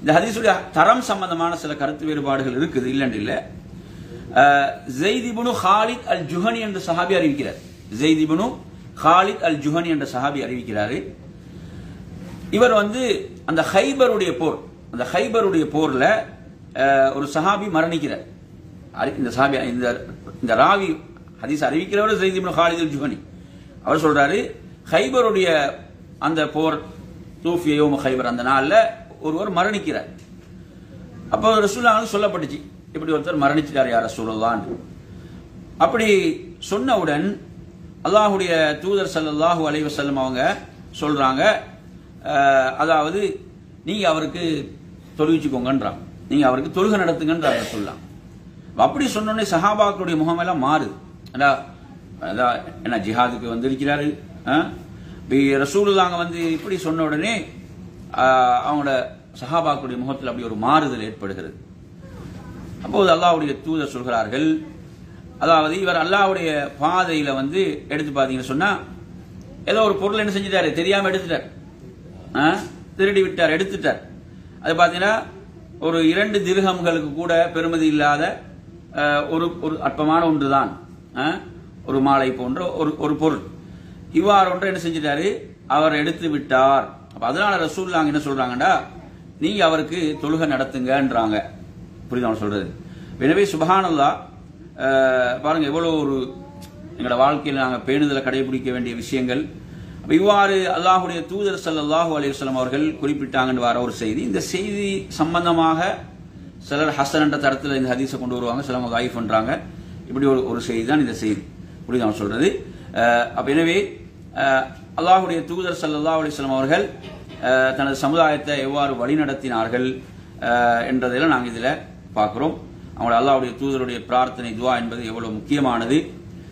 இந்த ஹதீஸுடைய தரம் சம்பந்தமான சில கருத்து வேறுபாடுகள் இருக்குது இல்லைன்னு இல்லை. ஜெய்திபுனு ஹாலித் அல் ஜுஹனி என்ற சஹாபி அறிவிக்கிறார். ஜெய்திபுனு ஹாலித் அல் ஜுஹனி என்ற சஹாபி அறிவிக்கிறார். இவர் வந்து அந்த ஹைபருடைய போர் அந்த ஹைபருடைய போர்ல ஒரு சஹாபி மரணிக்கிறார். இந்த சாபி இந்த இந்த ராவி ஹதீஸ் அறிவிக்கிறவர் ஜெயித் இப்னு ஹாலித் ஜுஹனி அவர் சொல்றாரு ஹைபருடைய அந்த போர் தூஃபிய ஹைபர் அந்த நாளில் ஒருவர் மரணிக்கிறார். அப்போ ரசூல்லாங்க சொல்லப்பட்டுச்சு இப்படி ஒருத்தர் மரணிச்சிட்டார் யார் ரசூலுல்லான் அப்படி சொன்னவுடன் அல்லாஹுடைய தூதர் சல்லாஹூ அலைஹி வஸல்லம் அவங்க சொல்றாங்க அதாவது நீங்க அவருக்கு தொழுவிச்சுக்கோங்கன்றான் நீங்க அவருக்கு தொழுகை நடத்துங்கன்றாங்க சொல்லலாம் அப்படி சொன்னோடனே சஹாபாக்களுடைய முகமெல்லாம் மாறுது என்ன ஜிஹாதுக்கு வந்திருக்கிறாரு ஆ? இப்ப ரசூலுல்லாங்க வந்து இப்படி சொன்ன உடனே அவங்களோட சஹாபாக்களுடைய முகத்தில் அப்படி ஒரு மாறுதல் ஏற்படுகிறது. அப்போது அல்லாவுடைய தூதர் சொல்கிறார்கள் அதாவது இவர் அல்லாஹ்வுடைய பாதையில வந்து எடுத்து பார்த்தீங்கன்னு சொன்னா ஏதோ ஒரு பொருள் என்ன செஞ்சுட்டாரு தெரியாம எடுத்துட்டார். திருடி விட்டார் எடுத்துட்டார். அது பார்த்தீங்கன்னா ஒரு இரண்டு திருகம்களுக்கு கூட பெருமதி இல்லாத ஒரு ஒரு அற்பமான ஒன்றுதான். தான் ஒரு மாலை போன்ற ஒரு ஒரு பொருள். இவ்வாறு ஒன்றை என்ன செஞ்சிட்டாரு? அவர் எடுத்து விட்டார். அப்ப அதனால ரசூல் நாங்க என்ன சொல்றாங்கடா? நீங்க அவருக்கு தொழுகை நடத்துங்கன்றாங்க. புரியுதா நான் சொல்றது? எனவே சுபஹானல்லா பாருங்க எவ்வளவு ஒரு எங்களோட வாழ்க்கையில் நாங்கள் பேணுதலை கடைபிடிக்க வேண்டிய விஷயங்கள். இவ்வாறு அல்லாஹுடைய தூதர் ஸல்லல்லாஹு அலைஹி வஸல்லம் அவர்கள் குறிப்பிட்டாங்கன்னு வர ஒரு செய்தி. இந்த செய்தி சம்பந்தமாக சிலர் ஹசன் என்ற தரத்தில் இந்த ஹதீஸை கொண்டு வருவாங்க சிலவங்க லைஃப் பண்றாங்க. இப்படி ஒரு ஒரு செய்தி தான் இந்த செய்தி. புரியுதா நான் சொல்றது? அப்ப எனவே அல்லாஹுடைய தூதர் சல்லா அலைஹி வஸல்லம் அவர்கள் அஹ், தனது சமுதாயத்தை எவ்வாறு வழிநடத்தினார்கள் என்றதெல்லாம் நாங்கள் இதில் பார்க்குறோம். அவங்களோட அல்லாஹுடைய தூதருடைய பிரார்த்தனை துவா என்பது எவ்வளவு முக்கியமானது.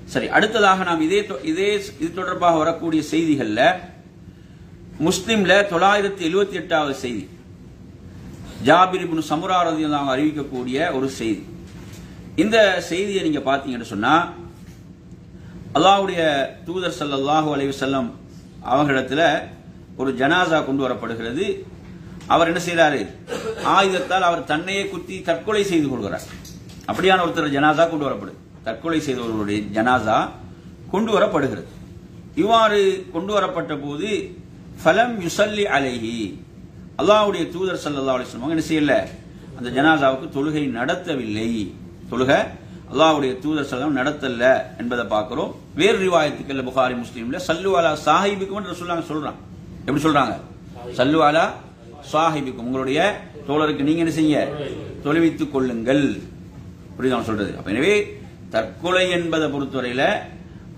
சரி அடுத்ததாக நாம் இதே தொ- இதே இது தொடர்பாக வரக்கூடிய செய்திகள்ல முஸ்லீம்ல தொள்ளாயிரத்தி எழுபத்தி எட்டாவது செய்தி. ஜாபிரிபுன் சமுராரதி சமுரா அறிவிக்கக்கூடிய ஒரு செய்தி. இந்த செய்தியை நீங்க பாத்தீங்கன்னு சொன்னா அல்லாவுடைய தூதர் ஸல்லல்லாஹு அலைவு செல்லம் அவர்களிடத்துல ஒரு ஜனாசா கொண்டு வரப்படுகிறது. அவர் என்ன செய்யறாரு ஆயுதத்தால் அவர் தன்னையே குத்தி தற்கொலை செய்து கொள்கிறார். அப்படியான ஒருத்தர் ஜனாசா கொண்டு வரப்படுது தற்கொலை செய்தவர்களுடைய ஜனாசா கொண்டு வரப்படுகிறது. இவ்வாறு கொண்டு வரப்பட்ட போது ஃபலம் யுசல்லி அலைஹி. அல்லாவுடைய தூதர் சல்லா அலைஹி வஸல்லம் என்ன செய்யல? அந்த ஜனாசாவுக்கு தொழுகை நடத்தவில்லை. தொழுகை அல்லாஹ்வுடைய தூதர் சல்லம் நடத்தல என்பதை பார்க்கிறோம். வேறு ரிவாயத்துக்கள்ல புகாரி முஸ்லீம்ல சல்லு அலா சாஹிபிக்கும் ரசூலுல்லாஹ் சொல்றான் எப்படி சொல்றாங்க? சல்லு அலா சாஹிபிக்கும். உங்களுடைய தோழருக்கு நீங்க என்ன செய்ய தொழுவித்துக் கொள்ளுங்கள். புரியுதா நான் சொல்றது? அப்ப எனவே தற்கொலை என்பதை பொறுத்தவரையில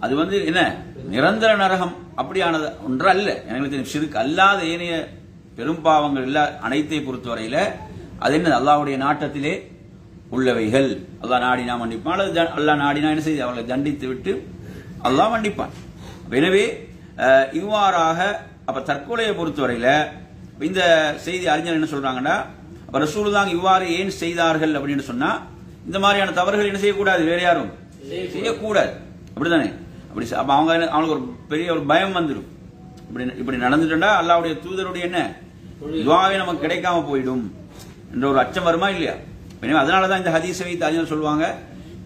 அது வந்து என்ன? நிரந்தர நரகம். அப்படியானது ஒன்று அல்ல எனக்கு தெரியும் சிறுக்கு அல்லாத ஏனைய பெரும்பாவங்கள் இல்ல அனைத்தை பொறுத்தவரையில அது என்ன அல்லாஹ்வுடைய நாட்டத்திலே உள்ளவைகள். அல்லாஹ் நாடினா மன்னிப்பான். அல்லது அல்லாஹ் நாடினா என்ன செய்து? அவர்களை தண்டித்து விட்டு அல்லாஹ் மன்னிப்பான். எனவே இவ்வாறாக அப்ப தற்கொலையை பொறுத்தவரையில இந்த செய்தி அறிஞர் என்ன சொல்றாங்கன்னா ரசூலுல்லாஹ் இவ்வாறு ஏன் செய்தார்கள் அப்படின்னு சொன்னா இந்த மாதிரியான தவறுகள் என்ன செய்யக்கூடாது? வேற யாரும்? செய்யக்கூடாது. அப்படிதானே அப்படி அப்ப அவங்க அவங்களுக்கு ஒரு பெரிய ஒரு பயம் வந்துடும் இப்படி இப்படி நடந்துட்டா அல்லாஹ்வுடைய தூதருடைய என்ன? துவாவே நமக்கு கிடைக்காம போயிடும் என்ற ஒரு அச்சம் வருமா இல்லையா? எனவே அதனாலதான் இந்த ஹதீஸை வைத்து அறிஞர் சொல்லுவாங்க.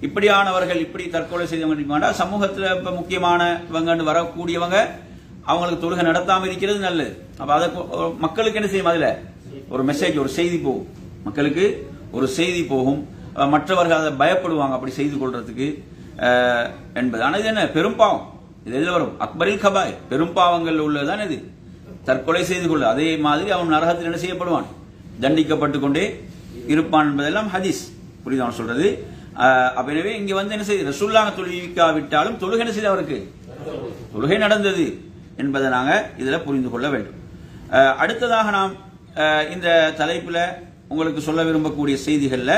இப்படியானவர்கள் இப்படி தற்கொலை செய்தவங்க சமூகத்தில் சமூகத்துல இப்ப முக்கியமானவங்கன்னு வரக்கூடியவங்க அவங்களுக்கு தொழுகை நடத்தாம இருக்கிறது நல்லது. அப்ப அதை மக்களுக்கு என்ன செய்யும் அதுல? ஒரு மெசேஜ் ஒரு செய்தி போகும். மக்களுக்கு ஒரு செய்தி போகும். மற்றவர்கள் அதை பயப்படுவாங்க அப்படி செய்து கொள்றதுக்கு. என்பது. ஆனால் இது என்ன? பெரும்பாவம் இது எதுல வரும்? அக்பரில் கபாய் பெரும்பாவங்கள் உள்ளதுதான் இது. தற்கொலை செய்து கொள்ள அதே மாதிரி அவன் நரகத்தில் என்ன செய்யப்படுவான்? தண்டிக்கப்பட்டு கொண்டே இருப்பான் என்பதெல்லாம் ஹதீஸ். புரியுதா அவன் சொல்றது? அப்ப எனவே இங்க வந்து என்ன செய்யுது ரசுல்லான தொழுவிக்காவிட்டாலும் தொழுகை என்ன செய்து அவருக்கு? தொழுகை நடந்தது என்பதை நாங்க இதுல புரிந்து கொள்ள வேண்டும். அடுத்ததாக நாம் இந்த தலைப்புல உங்களுக்கு சொல்ல விரும்பக்கூடிய செய்திகள்ல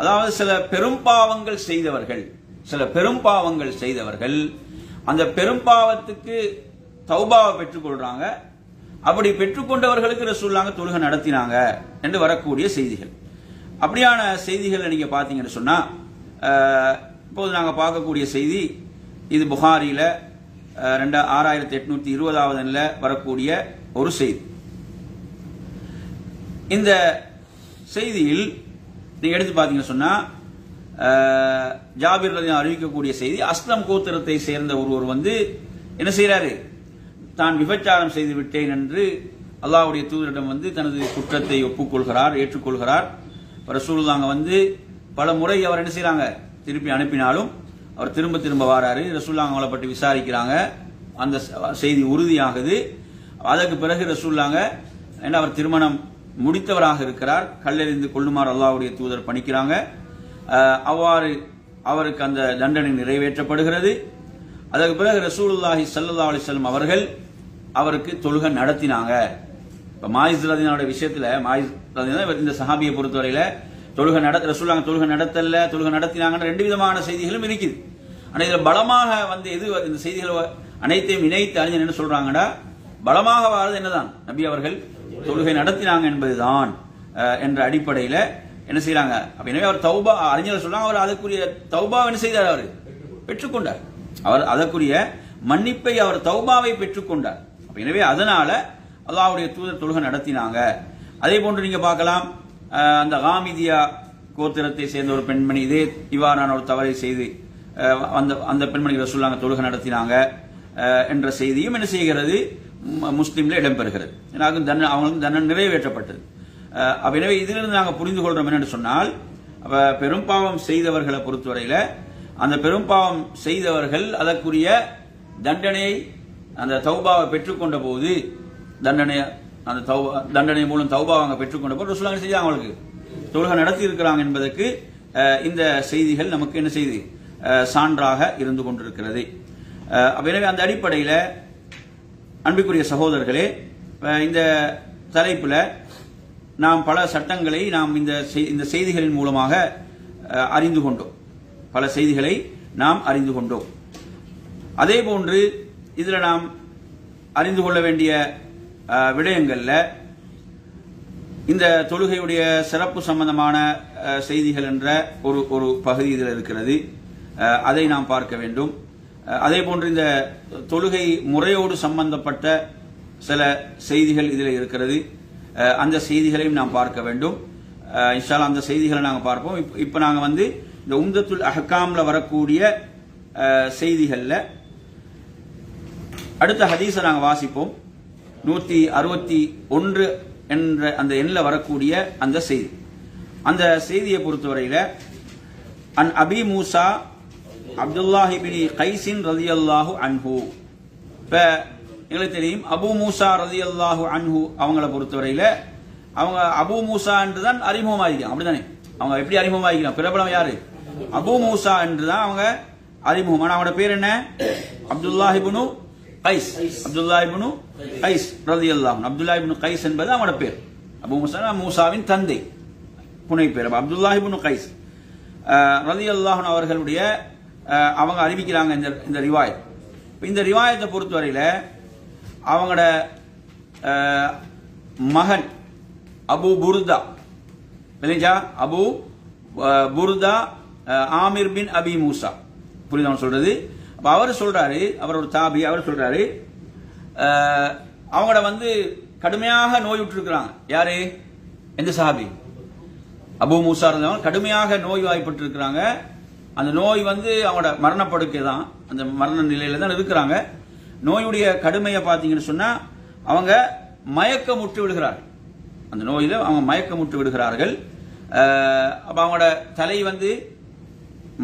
அதாவது சில பெரும்பாவங்கள் செய்தவர்கள் சில பெரும்பாவங்கள் செய்தவர்கள் அந்த பெரும்பாவத்துக்கு தௌபாவை பெற்றுக்கொள்றாங்க அப்படி பெற்றுக்கொண்டவர்களுக்கு ரசூல்லாங்க தொழுகை நடத்தினாங்க என்று வரக்கூடிய செய்திகள். அப்படியான செய்திகளை நீங்கள் பார்த்தீங்கன்னு சொன்னால் இப்போது நாங்கள் பார்க்கக்கூடிய செய்தி இது புகாரியில் ரெண்டு ஆறாயிரத்தி எட்நூத்தி இருபதாவது வரக்கூடிய ஒரு செய்தி. இந்த செய்தியில் நீங்கள் எடுத்து பார்த்தீங்கன்னு சொன்னால் அஹ், அறிவிக்கக்கூடிய செய்தி அஸ்லம் கோத்திரத்தை சேர்ந்த ஒருவர் வந்து என்ன செய்கிறாரு தான் விபச்சாரம் செய்து விட்டேன் என்று அல்லாவுடைய தூதரிடம் வந்து தனது குற்றத்தை ஒப்புக்கொள்கிறார் ஏற்றுக்கொள்கிறார். இப்ப ரசூலுல்லாங்க வந்து பல முறை அவர் என்ன செய்யறாங்க திருப்பி அனுப்பினாலும் அவர் திரும்ப திரும்ப வாராரு. ரசூல்லாங்க அவளை பற்றி விசாரிக்கிறாங்க. அந்த செய்தி உறுதியாகுது. அதற்கு பிறகு ரசூல்லாங்க ஏன்னா அவர் திருமணம் முடித்தவராக இருக்கிறார். கல்லெறிந்து கொள்ளுமாறு அல்லாவுடைய தூதர் பணிக்கிறாங்க. அவ்வாறு அவருக்கு அந்த தண்டனை நிறைவேற்றப்படுகிறது. அதற்கு பிறகு ரசூலுல்லாஹி சல்லா அலிசல்லம் அவர்கள் அவருக்கு தொழுகை நடத்தினாங்க. இப்ப மாயிஸ் ரதினாவுடைய விஷயத்துல மாயிஸ் ரதினா இந்த சஹாபியை பொறுத்தவரையில தொழுகை நட ரசூலுல்லாஹ் தொழுகை நடத்தல தொழுகை நடத்தினாங்கன்னு ரெண்டு விதமான செய்திகளும் இருக்குது. ஆனா இதுல பலமாக வந்து எது இந்த செய்திகள் வ- அனைத்தையும் இணைத்து அறிஞர் என்ன சொல்றாங்கடா பலமாக வாழ்றது என்னதான்? நபி அவர்கள் தொழுகை நடத்தினாங்க என்பதுதான் என்ற அடிப்படையில என்ன செய்யறாங்க அப்ப எனவே அவர் தௌபா அறிஞர் சொல்றாங்க அவர் அதற்குரிய தௌபா என்ன செய்தார் அவர்? பெற்றுக்கொண்டார். அவர் அதற்குரிய மன்னிப்பை அவர் தௌபாவை பெற்றுக்கொண்டார். எனவே அதனால அல்லாவுடைய தூதர் தொழுகை நடத்தினாங்க. அதே போன்று நீங்க பார்க்கலாம் அந்த ஹாமிதியா கோத்திரத்தை சேர்ந்த ஒரு பெண்மணி இதே இவ்வாறான ஒரு தவறை செய்து அந்த அந்த பெண்மணி ரசூல்லாங்க தொழுகை நடத்தினாங்க என்ற செய்தியும் என்ன செய்கிறது? முஸ்லீம்ல இடம்பெறுகிறது. ஏன்னா அது தண்டனை அவங்களுக்கு தண்டனை நிறைவேற்றப்பட்டது. அப்ப எனவே இதிலிருந்து நாங்கள் புரிந்து கொள்றோம் என்னன்னு சொன்னால் அப்ப பெரும்பாவம் செய்தவர்களை பொறுத்தவரையில அந்த பெரும்பாவம் செய்தவர்கள் அதற்குரிய தண்டனையை அந்த தௌபாவை பெற்றுக்கொண்ட போது தண்டனை அந்த தௌபா தண்டனை மூலம் தௌபாவை அவங்க பெற்றுக்கொண்ட போது ருசுலாங்க செஞ்சாங்க அவங்களுக்கு. தொழுகை நடத்தி இருக்கிறாங்க என்பதற்கு இந்த செய்திகள் நமக்கு என்ன செய்தி சான்றாக இருந்து கொண்டிருக்கிறது. எனவே அந்த அடிப்படையில் அன்புக்குரிய சகோதரர்களே இந்த தலைப்பில் நாம் பல சட்டங்களை நாம் இந்த இந்த செய்திகளின் மூலமாக அறிந்து கொண்டோம். பல செய்திகளை நாம் அறிந்து கொண்டோம். அதே போன்று இதுல நாம் அறிந்து கொள்ள வேண்டிய விடயங்கள்ல இந்த தொழுகையுடைய சிறப்பு சம்பந்தமான செய்திகள் என்ற ஒரு ஒரு பகுதி இதில் இருக்கிறது. அதை நாம் பார்க்க வேண்டும். அதே போன்று இந்த தொழுகை முறையோடு சம்பந்தப்பட்ட சில செய்திகள் இதில் இருக்கிறது. அந்த செய்திகளையும் நாம் பார்க்க வேண்டும். இன்ஷால் அந்த செய்திகளை நாங்கள் பார்ப்போம். இப்போ நாங்கள் வந்து இந்த உம்தத்துல் அஹ்காமில் வரக்கூடிய செய்திகளில் அடுத்த ஹதீஸை நாங்கள் வாசிப்போம். நூற்றி அறுபத்தி ஒன்று என்ற அந்த எண்ணில் வரக்கூடிய அந்த செய்தி. அந்த செய்தியை பொறுத்தவரையில் அன் அபி மூசா அப்துல்லாஹி பின் கைசின் ரலியல்லாஹு அன்ஹு. இப்போ எங்களுக்கு தெரியும் அபு மூசா ரலியல்லாஹு அன்ஹு. அவங்கள பொறுத்தவரையில் அவங்க அபு மூசா என்று தான் அறிமுகமாயிருக்காங்க. அப்படிதானே அவங்க எப்படி அறிமுகமாயிருக்காங்க? பிரபலம் யாரு? அபு மூசா என்று தான் அவங்க அறிமுகம். ஆனால் அவங்களோட பேர் என்ன? அப்துல்லாஹிபுனு கைஸ் அப்துல்லா இப்னு கைஸ் ரலியல்லாஹு அன்ஹு. அப்துல்லா இப்னு கைஸ் என்பது அவனோட பேர். அபு மூசா மூசாவின் தந்தை. புனை பேர். அப்ப அப்துல்லாஹி இப்னு கைஸ் ரலியல்லாஹு அன்ஹு அவர்களுடைய அவங்க அறிவிக்கிறாங்க இந்த இந்த ரிவாயத். இந்த ரிவாயத்தை பொறுத்தவரையில அவங்களோட மகன் அபு புர்தா. இல்லைங்களா? அபு புர்தா ஆமிர் பின் அபி மூசா. புரியுதா அவன் சொல்றது? அப்போ அவர் சொல்றாரு அவரோட தாபி அவர் சொல்றாரு அவங்கள வந்து கடுமையாக நோயுற்று இருக்கிறாங்க யாரு? எந்த சாபி அபு மூசா இருந்தவங்க கடுமையாக நோய் வாய்ப்பட்டிருக்கிறாங்க அந்த நோய் வந்து அவங்களோட மரணப்படுக்கை தான். அந்த மரண நிலையில தான் இருக்கிறாங்க. நோயுடைய கடுமையை பார்த்தீங்கன்னு சொன்னா அவங்க மயக்கமுற்று விடுகிறார்கள். அந்த நோயில் அவங்க மயக்கமுற்று விடுகிறார்கள். அப்போ அவங்களோட தலை வந்து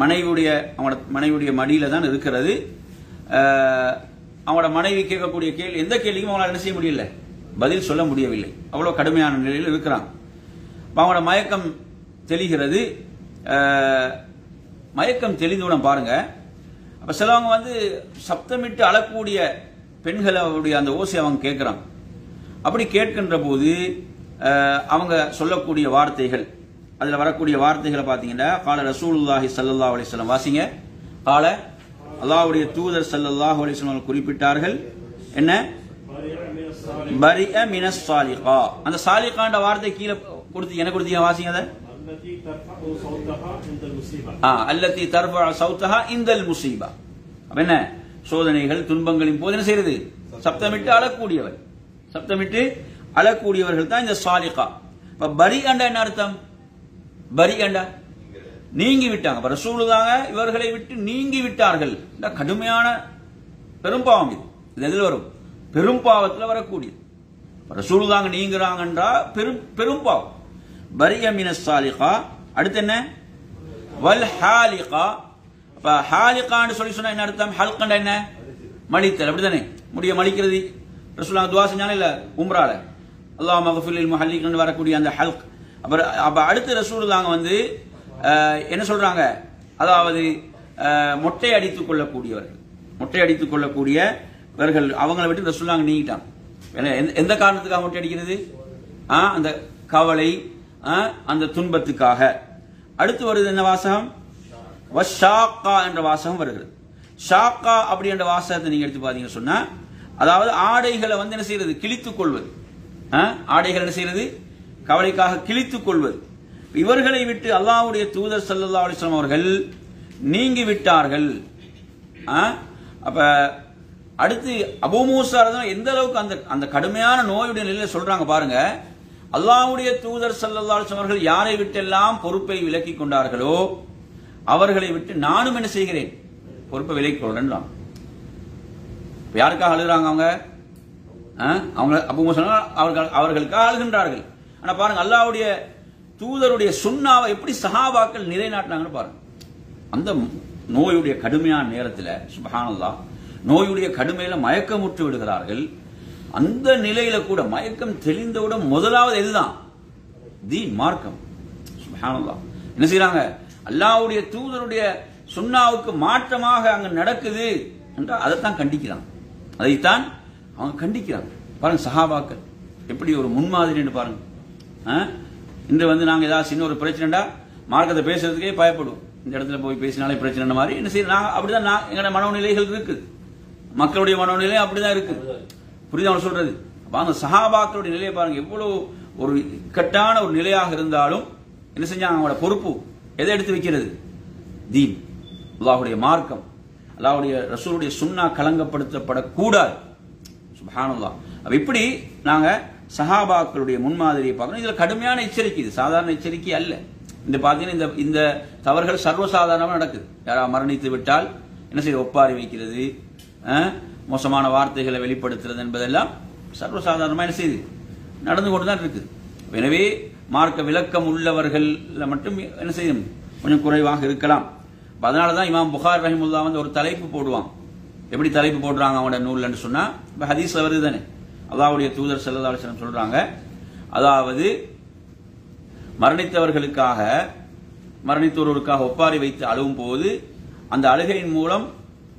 மனைவியுடைய அவனோட மனைவியுடைய மடியில தான் இருக்கிறது. அவனோட மனைவி கேட்கக்கூடிய கேள்வி எந்த கேள்விக்கும் அவனால் என்ன செய்ய முடியல? பதில் சொல்ல முடியவில்லை. அவ்வளவு கடுமையான நிலையில் இருக்கிறான். அவனோட மயக்கம் தெளிகிறது. மயக்கம் தெளிந்தவுடன் பாருங்க. அப்ப சிலவங்க வந்து சப்தமிட்டு அழக்கூடிய பெண்களுடைய அந்த ஓசை அவங்க கேட்குறான். அப்படி கேட்கின்ற போது அவங்க சொல்லக்கூடிய வார்த்தைகள் அதில் வரக்கூடிய வார்த்தைகளை பார்த்தீங்கன்னா கால ரசூலுல்லாஹி சல்லா அலிஸ்லாம் வாசிங்க. கால அல்லாவுடைய தூதர் சல்லல்லாஹ் அலிஸ்லாம் குறிப்பிட்டார்கள். என்ன? பரிய மின சாலிகா அந்த சாலிகான்ற வார்த்தை கீழே கொடுத்து என்ன கொடுத்தீங்க? வாசிங்க அதை. அல்லத்தி தர்பா சௌத்தஹா இந்தல் முசீபா. என்ன? சோதனைகள் துன்பங்களின் போது என்ன செய்யறது? சப்தமிட்டு அழக்கூடியவர். சப்தமிட்டு அழக்கூடியவர்கள் தான் இந்த சாலிகா இப்ப பரி அண்ட என்ன அர்த்தம்? பரி அண்டா நீங்கி விட்டாங்க அப்ப ரசூலுதாங்க இவர்களை விட்டு நீங்கி விட்டார்கள் இந்த கடுமையான பெரும்பாவம் இது. இது எதில் வரும்? பெரும்பாவத்தில் வரக்கூடியது. இப்ப ரசூலுதாங்க நீங்கிறாங்கன்றா பெரும் பெரும்பாவம். பரியமின சாலிகா அடுத்து என்ன? வல் ஹாலிகா. இப்போ ஹாலிகான்னு சொல்லி சொன்னா என்ன அர்த்தம்? ஹல்கண்டா என்ன? மலித்தல் அப்படிதானே முடிய மலிக்கிறது ரசூலா துவா செஞ்சாலும் இல்ல? உம்ரால. அல்லாஹ் மகஃபில் முஹல்லிகன்னு வரக்கூடிய அந்த ஹல்க். அப்புறம் அப்போ அடுத்து ரசூலுல்லாங்க வந்து என்ன சொல்றாங்க? அதாவது மொட்டை அடித்துக் கொள்ளக்கூடியவர்கள். மொட்டை அடித்துக் கொள்ளக்கூடியவர்கள். அவங்கள விட்டு ரசூலுல்லாங்க நீங்கிட்டாங்க ஏன்னா, எந்த- எந்த காரணத்துக்காக மொட்டை அடிக்கிறது? ஆ, அந்த கவலை ஆ, அந்த துன்பத்துக்காக. அடுத்து வருது என்ன வாசகம்? வஷாக்கா என்ற வாசகம் வருகிறது. ஷாக்கா அப்படி என்ற வாசகத்தை நீங்க எடுத்து பாத்தீங்க சொன்னா அதாவது ஆடைகளை வந்து என்ன செய்யறது? கிழித்துக் கொள்வது. ஆ, ஆடைகள் என்ன செய்யறது? கவலைக்காக கிழித்துக் கொள்வது. இவர்களை விட்டு அல்லாவுடைய தூதர் சல்லா அலிஸ்லாம் அவர்கள் நீங்கி விட்டார்கள். அப்ப அடுத்து அபுமூசா எந்த அளவுக்கு அந்த அந்த கடுமையான நோயுடைய நிலையில சொல்றாங்க பாருங்க. அல்லாவுடைய தூதர் ஸல்லல்லாஹு அவர்கள் யாரை விட்டெல்லாம் பொறுப்பை விலக்கி கொண்டார்களோ அவர்களை விட்டு நானும் என்ன செய்கிறேன்? பொறுப்பை விலக்கி கொள்றேன் யாருக்காக அழுகுறாங்க அவங்க? அவங்க அபுமூசா அவர்கள் அவர்களுக்காக அழுகின்றார்கள். ஆனால் பாருங்க அல்லாவுடைய தூதருடைய சுண்ணாவை எப்படி சஹாபாக்கள் நிலைநாட்டினாங்கன்னு பாருங்க. அந்த நோயுடைய கடுமையான நேரத்தில் சுபஹானல்லாஹ் நோயுடைய கடுமையில மயக்கமுற்று விடுகிறார்கள். அந்த நிலையில கூட மயக்கம் தெளிந்தவுடன் முதலாவது எதுதான்? தீன் மார்க்கம். சுபஹானல்லாஹ் என்ன செய்யறாங்க அல்லாவுடைய தூதருடைய சுண்ணாவுக்கு மாற்றமாக அங்க நடக்குது என்றால் அதைத்தான் கண்டிக்கிறாங்க. அதைத்தான் அவங்க கண்டிக்கிறாங்க. பாருங்க சஹாபாக்கள். எப்படி ஒரு முன்மாதிரின்னு பாருங்க. இன்று வந்து நாங்கள் ஏதாவது சின்ன ஒரு பிரச்சனைடா மார்க்கத்தை பேசுறதுக்கே பயப்படும். இந்த இடத்துல போய் பேசினாலே பிரச்சனை மாதிரி? என்ன செய்ய நான் அப்படிதான் நான் எங்களோட மனோநிலைகள் இருக்குது மக்களுடைய மனோநிலை அப்படிதான் இருக்கு. புரியுதா அவன் சொல்றது? அந்த சஹாபாக்களுடைய நிலையை பாருங்க. எவ்வளவு ஒரு இக்கட்டான ஒரு நிலையாக இருந்தாலும் என்ன செஞ்சாங்க? அவங்களோட பொறுப்பு எதை எடுத்து வைக்கிறது? தீன். அல்லாஹுடைய மார்க்கம். அல்லாஹுடைய ரசூலுடைய சுண்ணா கலங்கப்படுத்தப்படக்கூடாது. சுபஹானல்லாஹ். அப்ப இப்படி நாங்கள் சஹாபாக்களுடைய முன்மாதிரியை பார்க்கணும். இதுல கடுமையான எச்சரிக்கை இது சாதாரண எச்சரிக்கை அல்ல. இந்த பாத்தீங்கன்னா இந்த இந்த தவறுகள் சர்வசாதாரணமா நடக்குது. யாராவது மரணித்து விட்டால் என்ன செய்ய ஒப்பாரி வைக்கிறது மோசமான வார்த்தைகளை வெளிப்படுத்துறது என்பதெல்லாம் சர்வசாதாரணமா என்ன செய்யுது நடந்து கொண்டு தான் இருக்குது எனவே மார்க்க விளக்கம் உள்ளவர்கள் மட்டும் என்ன செய்யும் கொஞ்சம் குறைவாக இருக்கலாம். அப்ப அதனாலதான் இமாம் புகார் ரஹிமுல்லா வந்து ஒரு தலைப்பு போடுவான். எப்படி தலைப்பு போடுறாங்க அவனோட நூல்னு சொன்னா இப்ப ஹதீஸ்ல வருது தானே அல்லாவுடைய தூதர் செல்லதாலிசனம் சொல்றாங்க அதாவது மரணித்தவர்களுக்காக மரணித்தோருக்காக ஒப்பாரி வைத்து அழுவும் போது அந்த அழுகையின் மூலம்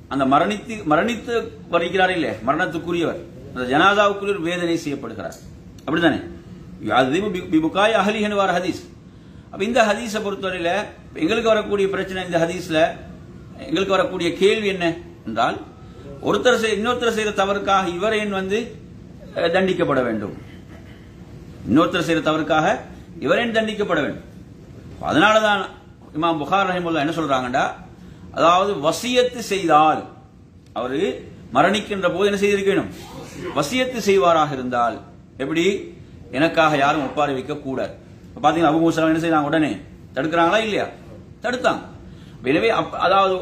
அந்த மரணித்து மரணித்து வருகிறார் இல்லையே? மரணத்துக்குரியவர். அந்த ஜனாதாவுக்குரியவர் வேதனை செய்யப்படுகிறார். அப்படித்தானே? அது பிபுகாய் அஹலிஹன் வார் ஹதீஸ். அப்ப இந்த ஹதீஸை பொறுத்தவரையில எங்களுக்கு வரக்கூடிய பிரச்சனை இந்த ஹதீஸ்ல எங்களுக்கு வரக்கூடிய கேள்வி என்ன? என்றால் ஒருத்தர் செய்- இன்னொருத்தர் செய்த தவறுக்காக இவர் ஏன் வந்து தண்டிக்கப்பட வேண்டும். இன்னொருத்தர் செய்த தவறுக்காக இவரேன் தண்டிக்கப்பட வேண்டும். அதனாலதான் இமாம் புகார் ரஹிமுல்லா என்ன சொல்றாங்கடா அதாவது வசியத்து செய்தால் அவரு மரணிக்கின்ற போது என்ன செய்திருக்கணும் வசியத்து செய்வாராக இருந்தால். எப்படி? எனக்காக யாரும் ஒப்பாரி வைக்க கூடாது பாத்தீங்கன்னா அபு என்ன செய்யறாங்க உடனே? தடுக்கிறாங்களா இல்லையா? தடுத்தாங்க. எனவே அதாவது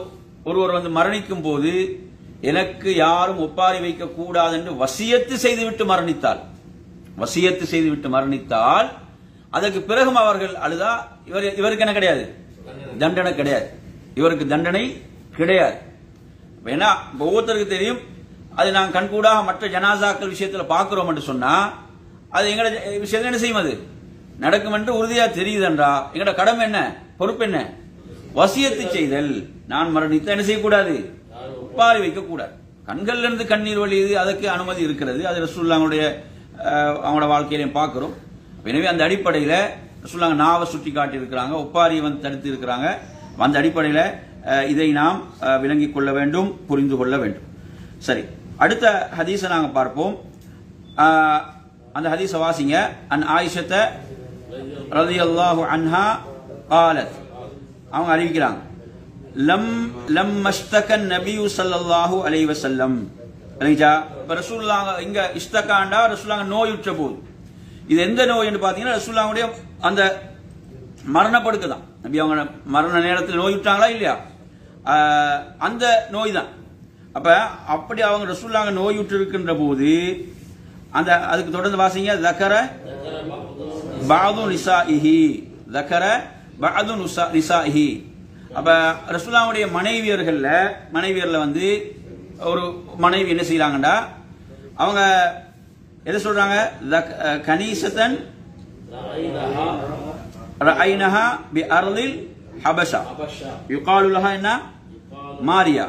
ஒருவர் வந்து மரணிக்கும் போது எனக்கு யாரும் ஒப்பாரி வைக்க கூடாது என்று வசியத்து செய்துவிட்டு மரணித்தால் வசியத்து செய்துவிட்டு மரணித்தால் அதற்கு பிறகும் அவர்கள் அழுதா இவர் இவருக்கு என்ன கிடையாது? தண்டனை கிடையாது. இவருக்கு தண்டனை கிடையாது. ஏன்னா ஒவ்வொருத்தருக்கு தெரியும் அது நாங்கள் கண்கூடாக மற்ற ஜனாசாக்கள் விஷயத்தில் பார்க்கிறோம் என்று சொன்னா அது எங்களை விஷயத்தில் என்ன செய்யும் அது? நடக்கும் என்று உறுதியா தெரியுதன்றா? எங்களோட கடமை என்ன? பொறுப்பு என்ன? வசியத்து செய்தல். நான் மரணித்த என்ன செய்யக்கூடாது? ஒப்பாரி வைக்கக்கூடாது. கண்கள்ல இருந்து கண்ணீர் வழியுது அதுக்கு அனுமதி இருக்கிறது. அது ரசூல்லாங்களுடைய அவங்களோட வாழ்க்கையிலையும் பார்க்குறோம். எனவே அந்த அடிப்படையில் ரசூல்லாங்க நாவை சுட்டி காட்டியிருக்கிறாங்க ஒப்பாரி வந்து தடுத்து இருக்கிறாங்க அந்த அடிப்படையில் இதை நாம் விளங்கிக் கொள்ள வேண்டும் புரிந்து கொள்ள வேண்டும். சரி அடுத்த ஹதீஸை நாங்கள் பார்ப்போம். அந்த ஹதீஸை வாசிங்க. அந் ஆயிஷத்தை ரதி அல்லாஹு அன்ஹா காலத். அவங்க அறிவிக்கிறாங்க. லம் லம் மஸ்தகன் நபியு ஸல்லல்லாஹு அலைஹி வஸல்லம் சரிங்களா இப்ப ரசூல்லாங்க இங்க இஸ்தகாண்டா நோய் நோயுற்ற போது. இது எந்த நோய் என்று பாத்தீங்கன்னா ரசூலுல்லாஹ்வுடைய அந்த மரணப்படுக்கு தான் நபி அவங்க மரண நேரத்தில் நோயுற்றாங்களா இல்லையா? அந்த நோய் தான் அப்ப அப்படி அவங்க ரசூல்லாங்க நோயுற்று இருக்கின்ற போது அந்த அதுக்கு தொடர்ந்து வாசிங்க. தக்கர பாது நிசாஇஹி. தக்கர பாது நிசா இஹி அப்ப ரசுல்லாவுடைய மனைவியர்கள்ல மனைவியர்ல வந்து ஒரு மனைவி என்ன செய்யறாங்கடா அவங்க எதை சொல்றாங்க? கணீசத்தன் ரஐனஹா பி அர்லில் ஹபஷா. யுகாலுலஹா என்ன? மாரியா.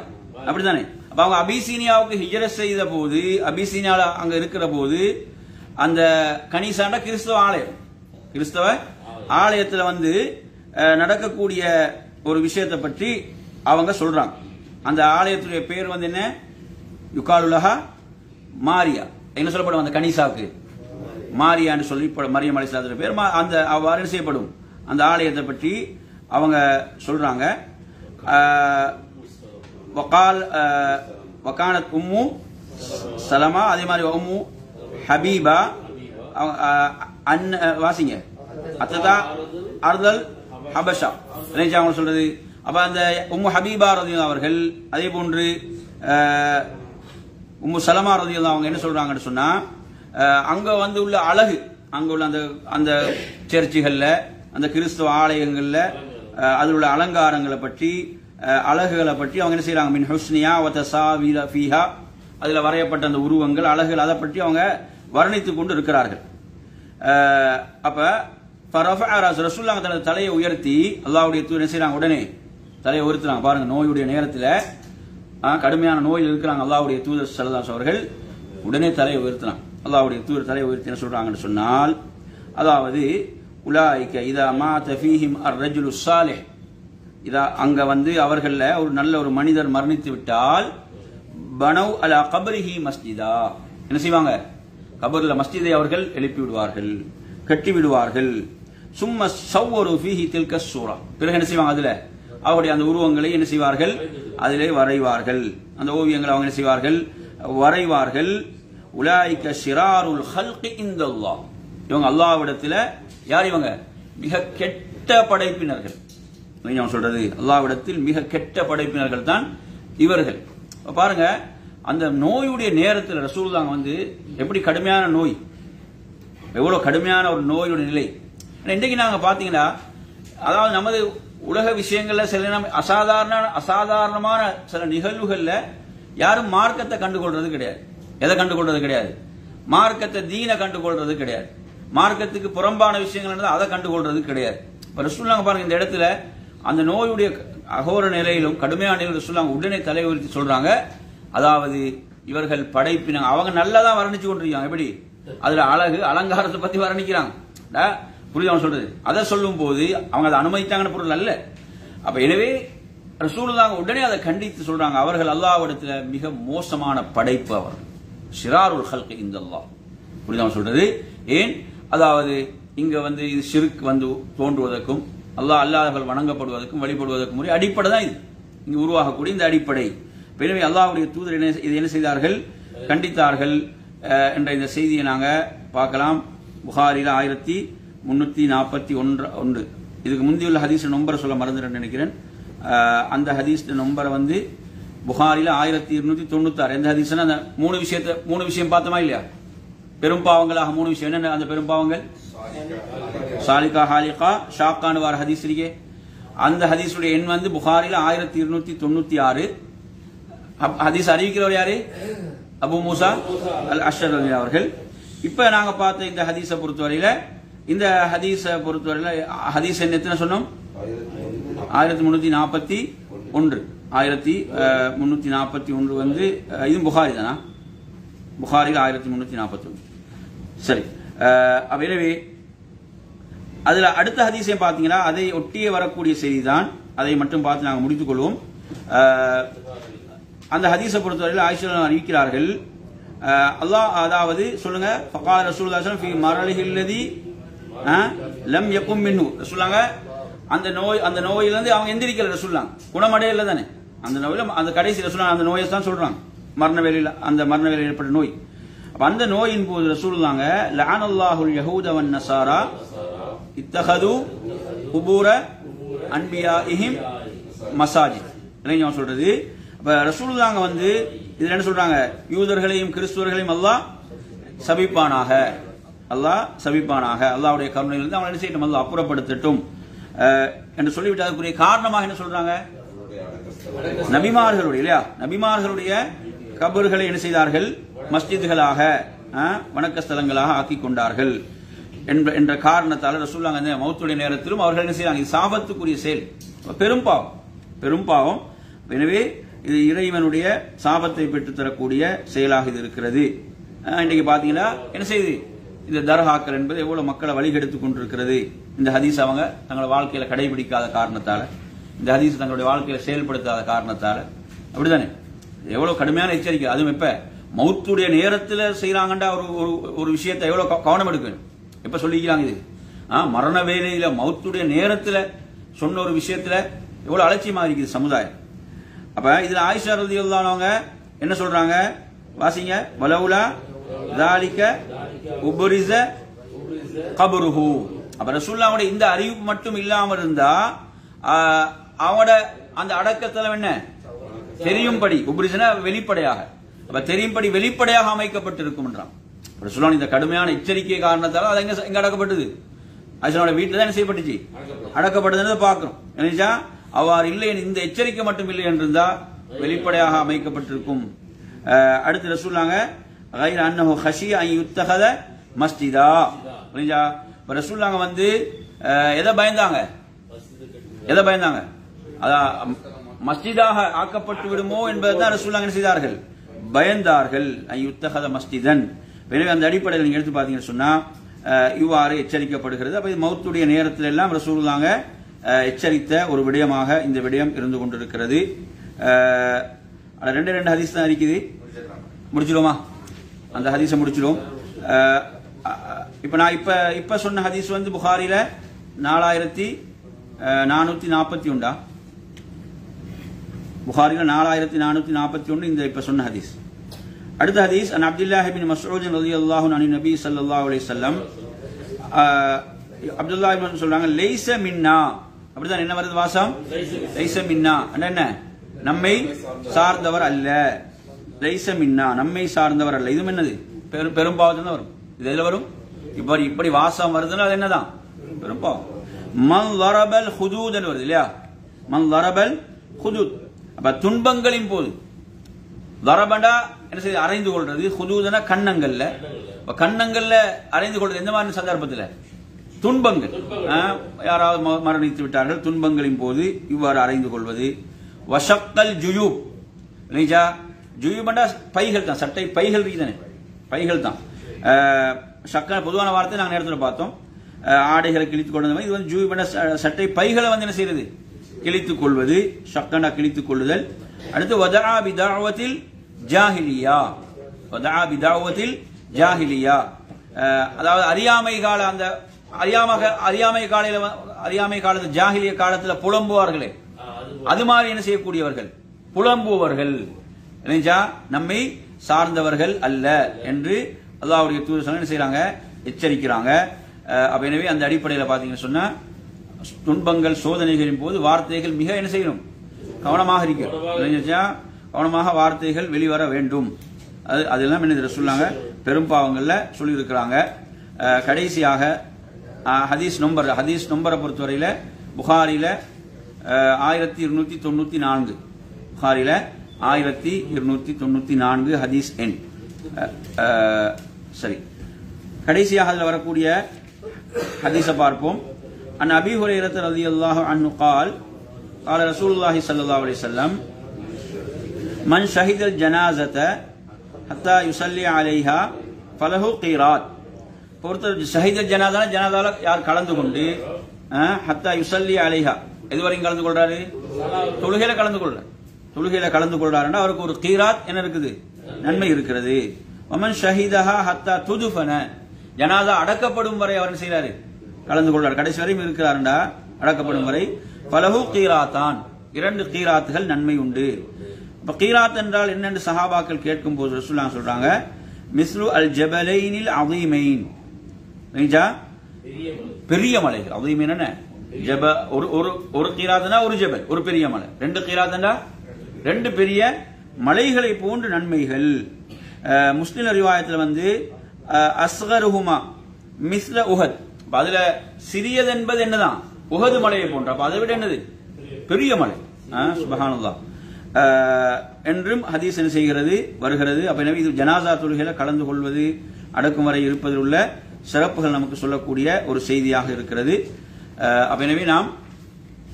அப்படிதானே அப்ப அவங்க அபிசீனியாவுக்கு ஹிஜர செய்த போது அபிசீனியால அங்க இருக்கிற போது அந்த கனிசாண்ட கிறிஸ்தவ ஆலயம். கிறிஸ்தவ ஆலயத்துல வந்து நடக்கக்கூடிய ஒரு விஷயத்தை பற்றி அவங்க சொல்றாங்க. அந்த ஆலயத்துடைய பேர் வந்து என்ன? யுகாலுலகா மாரியா. என்ன சொல்லப்படும் அந்த கனிசாவுக்கு மாரியான்னு சொல்லி இப்ப மரியம் அலிஸ்லாத்துல பேர். மா- அந்த அவ்வாறு செய்யப்படும்? அந்த ஆலயத்தை பற்றி அவங்க சொல்றாங்க. வக்கால் வகால் உம்மு சலமா அதே மாதிரி உம்மு ஹபீபா அவங்க, அன் வாசிங்க. அத்ததா அறுதல் ஹபஷா. நினைச்சா அவங்க சொல்றது. அப்ப அந்த உம்மு ஹபீபா ரதியுல்லா அவர்கள் அதே போன்று உம்மு சலமா ரதியுல்லா அவங்க என்ன சொல்றாங்கன்னு சொன்னா அங்க வந்து உள்ள அழகு அங்க உள்ள அந்த அந்த சர்ச்சுகள்ல அந்த கிறிஸ்துவ ஆலயங்கள்ல அதில் உள்ள அலங்காரங்களை பற்றி அழகுகளை பற்றி அவங்க என்ன செய்யறாங்க மின் ஹுஸ்னியா வதசாவில ஃபீஹா. அதில் வரையப்பட்ட அந்த உருவங்கள் அழகுகள் அதை பற்றி அவங்க வர்ணித்து கொண்டு இருக்கிறார்கள். அப்போ ரசூல்லாங்க தனது தலையை உயர்த்தி அல்லாவுடைய தூதர் என்ன உடனே தலையை உயர்த்துறாங்க. பாருங்க நோயுடைய நேரத்தில் ஆ, கடுமையான நோயில் இருக்கிறாங்க அல்லாவுடைய தூதர் சலதாஸ் அவர்கள். உடனே தலையை உயர்த்தினான் அல்லாவுடைய தூர் தலையை உயர்த்தி என்ன சொல்றாங்கன்னு சொன்னால் அதாவது உலாய்க்க இதா மா தஃபீஹிம் அர் ரஜுலு சாலே இதா அங்க வந்து அவர்களில் ஒரு நல்ல ஒரு மனிதர் மரணித்து விட்டால் பனவ் அலா கபரிஹி மஸ்ஜிதா. என்ன செய்வாங்க? கபரில் மஸ்ஜிதை அவர்கள் எழுப்பி விடுவார்கள் கட்டி விடுவார்கள். சும்மா சவ்வரு ஃபீஹி தில்க சூரா. பிறகு என்ன செய்வாங்க அதுல? அவருடைய அந்த உருவங்களை என்ன செய்வார்கள்? அதிலே வரைவார்கள். அந்த ஓவியங்களை அவங்க என்ன செய்வார்கள்? வரைவார்கள். உலாய்க்க ஷிராருல் ஹல்கி இந்தல்லாஹ். இவங்க அல்லாவிடத்தில் யார் இவங்க? மிக கெட்ட படைப்பினர்கள். நீங்க சொல்றது? அல்லாவிடத்தில் மிக கெட்ட படைப்பினர்கள் தான் இவர்கள். பாருங்க அந்த நோயுடைய நேரத்தில் ரசூலுல்லாஹ் வந்து எப்படி கடுமையான நோய்? எவ்வளவு கடுமையான ஒரு நோயுடைய நிலை? ஆனால் இன்றைக்கு நாங்கள் பார்த்தீங்கன்னா அதாவது நமது உலக விஷயங்களில் சில அசாதாரண அசாதாரணமான சில நிகழ்வுகளில் யாரும் மார்க்கத்தை கண்டுகொள்றது கிடையாது. எதை கண்டுகொள்றது கிடையாது? மார்க்கத்தை தீனை கண்டுகொள்றது கிடையாது. மார்க்கத்துக்கு புறம்பான விஷயங்கள் இருந்தால் அதை கண்டுகொள்றது கிடையாது. இப்போ ரசூல்லாங்க பாருங்க இந்த இடத்துல அந்த நோயுடைய அகோர நிலையிலும் கடுமையான நிலையில் ரசூல்லாங்க உடனே தலை உயர்த்தி சொல்றாங்க. அதாவது இவர்கள் படைப்பினாங்க அவங்க நல்லா தான் வர்ணிச்சு கொண்டிருக்காங்க. எப்படி? அதுல அழகு அலங்காரத்தை பத்தி வர்ணிக்கிறாங்க. புரியுதா அவன் சொல்றது? அதை சொல்லும் போது அவங்க அதை அனுமதித்தாங்கன்னு பொருள் அல்ல. அப்ப எனவே ரசூலுல்லாஹ் உடனே அதை கண்டித்து சொல்றாங்க. அவர்கள் அல்லாவிடத்துல மிக மோசமான படைப்பு அவர். ஷிராருல் ஹல்க் இந்த அல்லா புரியுதா அவன் சொல்றது? ஏன்? அதாவது இங்க வந்து இது சிறுக்கு வந்து தோன்றுவதற்கும் அல்லாஹ் அல்லாதவர்கள் வணங்கப்படுவதற்கும் வழிபடுவதற்கும் உரிய அடிப்படை தான் இது. இங்கு உருவாகக்கூடிய இந்த அடிப்படை. எனவே அல்லாஹுடைய தூதர் என்ன இது என்ன செய்தார்கள்? கண்டித்தார்கள். என்ற இந்த செய்தியை நாங்கள் பார்க்கலாம். புகாரில ஆயிரத்தி முன்னூற்றி நாற்பத்தி ஒன்று ஒன்று. இதுக்கு முந்தியுள்ள ஹதீஸ் நம்பரை சொல்ல மறந்துட்டேன்னு நினைக்கிறேன். அந்த ஹதீஸ் நம்பரை வந்து புகாரில ஆயிரத்தி இருநூத்தி தொண்ணூத்தாறு. எந்த ஹதீஸ்னா அந்த மூணு விஷயத்தை மூணு விஷயம் பார்த்தோமா இல்லையா? பெரும் பாவங்களாக மூணு விஷயம். என்னென்ன அந்த பெரும் பாவங்கள்? சாலிகா ஹாலிகா ஷாக்கானு வார ஹதீஸ் இருக்கே. அந்த ஹதீஸுடைய எண் வந்து புகாரில ஆயிரத்தி இருநூத்தி தொண்ணூத்தி ஆறு. ஹப்- ஹதீஸ் அறிவிக்கிறவர் யாரு? அபு மூசா அல் அஷர் அலி அவர்கள். இப்ப நாங்க பார்த்த இந்த ஹதீஸை பொறுத்தவரையில இந்த ஹதீஸை பொறுத்தவரையில ஹதீஸ் என்ன எத்தனை சொன்னோம்? ஆயிரத்தி முன்னூத்தி நாற்பத்தி ஒன்று. ஆயிரத்தி முன்னூத்தி நாற்பத்தி ஒன்று வந்து இது இதுவும் புகாரி தானா? புகாரில் ஆயிரத்தி முன்னூத்தி நாற்பத்தி ஒன்று. சரி. அஹ், எனவே அதுல அடுத்த ஹதீஸை பார்த்தீங்கன்னா அதை ஒட்டியே வரக்கூடிய செய்திதான். அதை மட்டும் பார்த்து நாங்கள் முடித்துக் கொள்வோம். அந்த ஹதீஸை பொறுத்தவரையில் ஆயிஷா அறிவிக்கிறார்கள். அல்லாஹ் அதாவது சொல்லுங்க ஃபகால் ரசூல் ஃபி மரலிஹில்லதி லம் எக்கும் மின்னு சொல்லாங்க. அந்த நோய் அந்த நோயிலிருந்து அவங்க எந்திரிக்கல ரசூலுல்லாஹ் குணமடையல தானே. அந்த நோயில அந்த கடைசி ரசூலுல்லாஹ் அந்த நோயை தான் சொல்றாங்க. மரண வேலையில் அந்த மரண வேலையில் ஏற்பட்ட நோய். அப்ப அந்த நோயின் போது ரசூலுல்லாங்க லஅனல்லாஹுல் யஹூதவன் நசாரா இத்தஹது குபூர அன்பியாஇஹிம் மசாஜித். இல்லைங்க அவன் சொல்றது. அப்ப ரசூலுல்லாங்க வந்து இதுல என்ன சொல்றாங்க? யூதர்களையும் கிறிஸ்துவர்களையும் அல்லாஹ் சபிப்பானாக. அல்லாஹ் சபிப்பானாக. அல்லாவுடைய கருணையிலிருந்து அவன் என்ன செய்யட்டும்? அல்லாஹ் அப்புறப்படுத்தட்டும். அஹ், என்று சொல்லிவிட்டு அதுக்குரிய காரணமாக என்ன சொல்றாங்க? நபிமார்களுடைய இல்லையா? நபிமார்களுடைய கபர்களை என்ன செய்தார்கள்? மஸ்ஜிதுகளாக வணக்க ஸ்தலங்களாக ஆக்கி கொண்டார்கள் என்ற என்ற காரணத்தால் ரசூல்லாங்க மௌத்துடைய நேரத்திலும் அவர்கள் என்ன செய்யறாங்க இது சாபத்துக்குரிய செயல். பெரும் பாவம். பெரும் பாவம். எனவே இது இறைவனுடைய சாபத்தை பெற்றுத் தரக்கூடிய செயலாக இது இருக்கிறது. இன்னைக்கு பாத்தீங்கன்னா என்ன செய்யுது இந்த தர்காக்கள் என்பது எவ்வளவு மக்களை வழிகெடுத்துக் கொண்டிருக்கிறது. இந்த ஹதீஸ் அவங்க தங்களோட வாழ்க்கையில கடைபிடிக்காத காரணத்தால இந்த ஹதீஸ் தங்களுடைய வாழ்க்கையில செயல்படுத்தாத காரணத்தால. அப்படிதானே? எவ்வளவு கடுமையான எச்சரிக்கை. அதுவும் இப்ப மௌத்துடைய நேரத்துல செய்யறாங்கன்ற ஒரு ஒரு- ஒரு விஷயத்தை எவ்வளவு கவனம் எடுக்கணும். எப்ப சொல்லிக்கிறாங்க இது? ஆ, மரண வேலையில மௌத்துடைய நேரத்துல சொன்ன ஒரு விஷயத்துல எவ்வளவு அலட்சியமா இருக்குது சமுதாயம். அப்ப இதுல ஆயிஷா ரலியல்லாஹு என்ன சொல்றாங்க? வாசிங்க. வலவுலா தாலிக்க உபரிச கபருஹு அப்ப ரசூல்லாவுடைய இந்த அறிவிப்பு மட்டும் இல்லாம இருந்தா அவனோட அந்த அடக்கத்துல என்ன? தெரியும்படி உபரிசன வெளிப்படையாக. அப்ப தெரியும்படி வெளிப்படையாக அமைக்கப்பட்டிருக்கும் என்றான் ரசூலான் இந்த கடுமையான எச்சரிக்கை காரணத்தால் அது எங்க எங்க அடக்கப்பட்டது? அசனோட வீட்டுல தான் என்ன செய்யப்பட்டுச்சு? அடக்கப்பட்டதுன்னு பார்க்கிறோம். நினைச்சா அவ்வாறு இல்லை இந்த எச்சரிக்கை மட்டும் இல்லை என்றிருந்தா வெளிப்படையாக அமைக்கப்பட்டிருக்கும். அடுத்து ரசூலாங்க غير انه خشي ان يتخذ مسجدا புரிஞ்சா இப்ப ரசூலாங்க வந்து அஹ், எதை பயந்தாங்க எதை பயந்தாங்க அதான் அம், மஸ்ஜிதாக ஆக்கப்பட்டு விடுமோ என்பதை தான் ரசூலாங்க என்ன செய்தார்கள் பயந்தார்கள் யுத்தகத மஸ்ஜிதன் எனவே அந்த அடிப்படையில் நீங்க எடுத்து பார்த்தீங்கன்னு சொன்னா அஹ், இவ்வாறு எச்சரிக்கப்படுகிறது அப்ப இது மௌத்துடைய நேரத்தில் எல்லாம் ரசூலுல்லாங்க அஹ், எச்சரித்த ஒரு விடயமாக இந்த விடயம் இருந்து கொண்டிருக்கிறது அஹ், அதுல ரெண்டு ரெண்டு ஹதீஸ் தான் இருக்குது முடிச்சிடுவோமா அந்த ஹதீஸை முடிச்சிடும் இப்போ நான் இப்போ இப்போ சொன்ன ஹதீஸ் வந்து புகாரியில் நாலாயிரத்தி நானூற்றி நாற்பத்தி ஒண்டா புகாரியில் நாலாயிரத்தி நானூற்றி நாற்பத்தி ஒன்று இந்த இப்போ சொன்ன ஹதீஸ். அடுத்த ஹதீஸ் அன் அப்துல்லாஹி பின் மஸ்ஊத் ரலியல்லாஹு அனி நபி சல்லா அலி சொல்லம் அஹ், சொல்றாங்க லைஸ மின்னா. அப்படிதான் என்ன வருது வாசம்? லைச மின்னா. அண்ணா என்ன? நம்மை சார்ந்தவர் அல்ல. லைஸ நம்மை சார்ந்தவர் அல்ல. இதுவும் என்னது? பெரும் பெரும்பாவத்தில் தான் வரும் இது எதுல வரும்? இப்படி இப்படி வாசம் வருதுன்னா அது என்னதான்? பெரும்பாவம் மன் வரபல் ஹுதூதல் வருது இல்லையா? மன் வரபல் ஹுதூத். அப்ப துன்பங்களின் போது. வரபண்டா என்ன செய்யுது அரைந்து கொள்றது. ஹுதூதனா கண்ணங்கள்ல கண்ணங்கள்ல அரைந்து கொள்றது எந்த மாதிரி சந்தர்ப்பத்தில்? துன்பங்கள். யாராவது மரணித்து விட்டார்கள். துன்பங்களின் போது இவ்வாறு அறைந்து கொள்வது. வஷக்கல் ஜுயூப். இல்லைங்களா? ஜுயூபண்டா பைகள் தான் சட்டை பைகள் தானே பைகள் தான். சக்க பொதுவான வார்த்தை நாங்கள் நேரத்தில் பார்த்தோம். ஆடைகளை கொள்வது மாதிரி இது வந்து ஜூபண்டா சட்டை பைகளை வந்து என்ன செய்யறது கிழித்துக் கொள்வது ஷக்கண்டா கிழித்துக் கொள்ளுதல். அடுத்து வதா பிதாவத்தில் ஜாஹிலியா. வதா பிதாவத்தில் ஜாஹிலியா. அதாவது அறியாமை கால அந்த அறியாம அறியாமை காலையில அறியாமை காலத்து ஜாஹிலிய காலத்துல புலம்புவார்களே. அது மாதிரி என்ன செய்யக்கூடியவர்கள்? புலம்புவர்கள். இல்லைங்களா நம்மை சார்ந்தவர்கள் அல்ல என்று அல்லாஹ்வுடைய தூதர் என்ன செய்யறாங்க எச்சரிக்கிறாங்க. அப்ப எனவே அந்த அடிப்படையில் பாத்தீங்கன்னு சொன்னா துன்பங்கள் சோதனைகளின் போது வார்த்தைகள் மிக என்ன செய்யணும்? கவனமாக இருக்கணும் கவனமாக வார்த்தைகள் வெளிவர வேண்டும். அது அதெல்லாம் என்ன சொல்லாங்க பெரும் பாவங்கள்ல சொல்லியிருக்கிறாங்க. கடைசியாக ஹதீஸ் நம்பர் ஹதீஸ் நம்பரை பொறுத்தவரையில புகாரில ஆயிரத்தி இருநூத்தி தொண்ணூத்தி நான்கு. புகாரில ஆயிரத்தி இருநூத்தி தொண்ணூத்தி நான்கு ஹதீஸ் எண். சரி. கடைசியாக அதில் வரக்கூடிய ஹதீஸை பார்ப்போம். அந் அபி ஹுரேரத் ரதி அல்லாஹ் அன்னு கால் கால ரசூல்லாஹி சல்லா அலி சொல்லம் மன் ஷஹித் அல் ஜனாசத ஹத்தா யுசல்லி அலைஹா ஃபலஹு கீராத். பொறுத்த ஷஹித் ஜனாதான ஜனாதால யார் கலந்து கொண்டு ஹத்தா யுசல்லி அலைஹா எதுவரையும் கலந்து கொள்றாரு? தொழுகையில கலந்து கொள்றாரு. தொழுகையில கலந்து கொள்றாருன்னா அவருக்கு ஒரு கீராத் என்ன இருக்குது? நன்மை இருக்கிறது. ஒமன் ஷஹீதஹா ஹத்தா துதுஃபன. ஜனாதா அடக்கப்படும் வரை அவர் செய்யறாரு கலந்து கொள்றாரு. கடைசி வரையும் இருக்கிறாருண்டா? அடக்கப்படும் வரை. பலகு கீராத்தான். இரண்டு கீராத்துகள் நன்மை உண்டு. இப்ப கீராத் என்றால் என்னென்று சஹாபாக்கள் கேட்கும் போது ரசூலுல்லாஹ் சொல்றாங்க மிஸ்ரு அல் ஜபலைனில் அதீமைன் புரியுதா? பெரிய மலைகள். அதீமைன் என்ன? ஜப ஒரு ஒரு ஒரு ஒரு ஜபல் ஒரு பெரிய மலை. ரெண்டு கீராத்னா ரெண்டு பெரிய மலைகளை போன்ற நன்மைகள். முஸ்லிம் அறிவாயத்தில் வந்து அஸ்கருஹுமா மிஸ்ல உஹத். அதுல சிறியது என்பது என்னதான்? உஹது மலையை போன்ற. அப்ப அதை விட என்னது? பெரிய மலை. சுபஹானுல்லா. என்றும் ஹதீஸ் என்ன செய்கிறது? வருகிறது. அப்ப எனவே இது ஜனாசா தொழுகையில கலந்து கொள்வது அடக்கும் வரை இருப்பதில் உள்ள சிறப்புகள் நமக்கு சொல்லக்கூடிய ஒரு செய்தியாக இருக்கிறது. அப்ப எனவே நாம்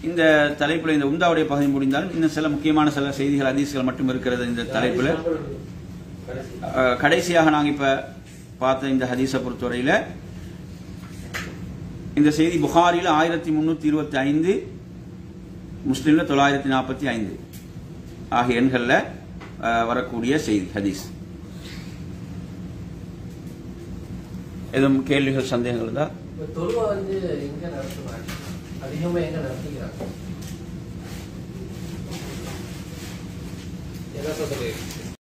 இந்த தலைப்புல இந்த உந்தாவுடைய பகுதி முடிந்தாலும் இன்னும் சில முக்கியமான சில செய்திகள் ஹதீஸ்கள் மட்டும் இருக்கிறது இந்த தலைப்புல. கடைசியாக நாங்கள் இப்ப பார்த்த இந்த ஹதீஸை பொறுத்தவரையில இந்த செய்தி புகாரில் ஆயிரத்தி முன்னூத்தி இருபத்தி ஐந்து முஸ்லீம்ல தொள்ளாயிரத்தி நாற்பத்தி ஐந்து ஆகிய எண்கள்ல வரக்கூடிய செய்தி ஹதீஸ். எதுவும் கேள்விகள் சந்தேகங்கள் தான் இப்ப தொழுவை வந்து எங்க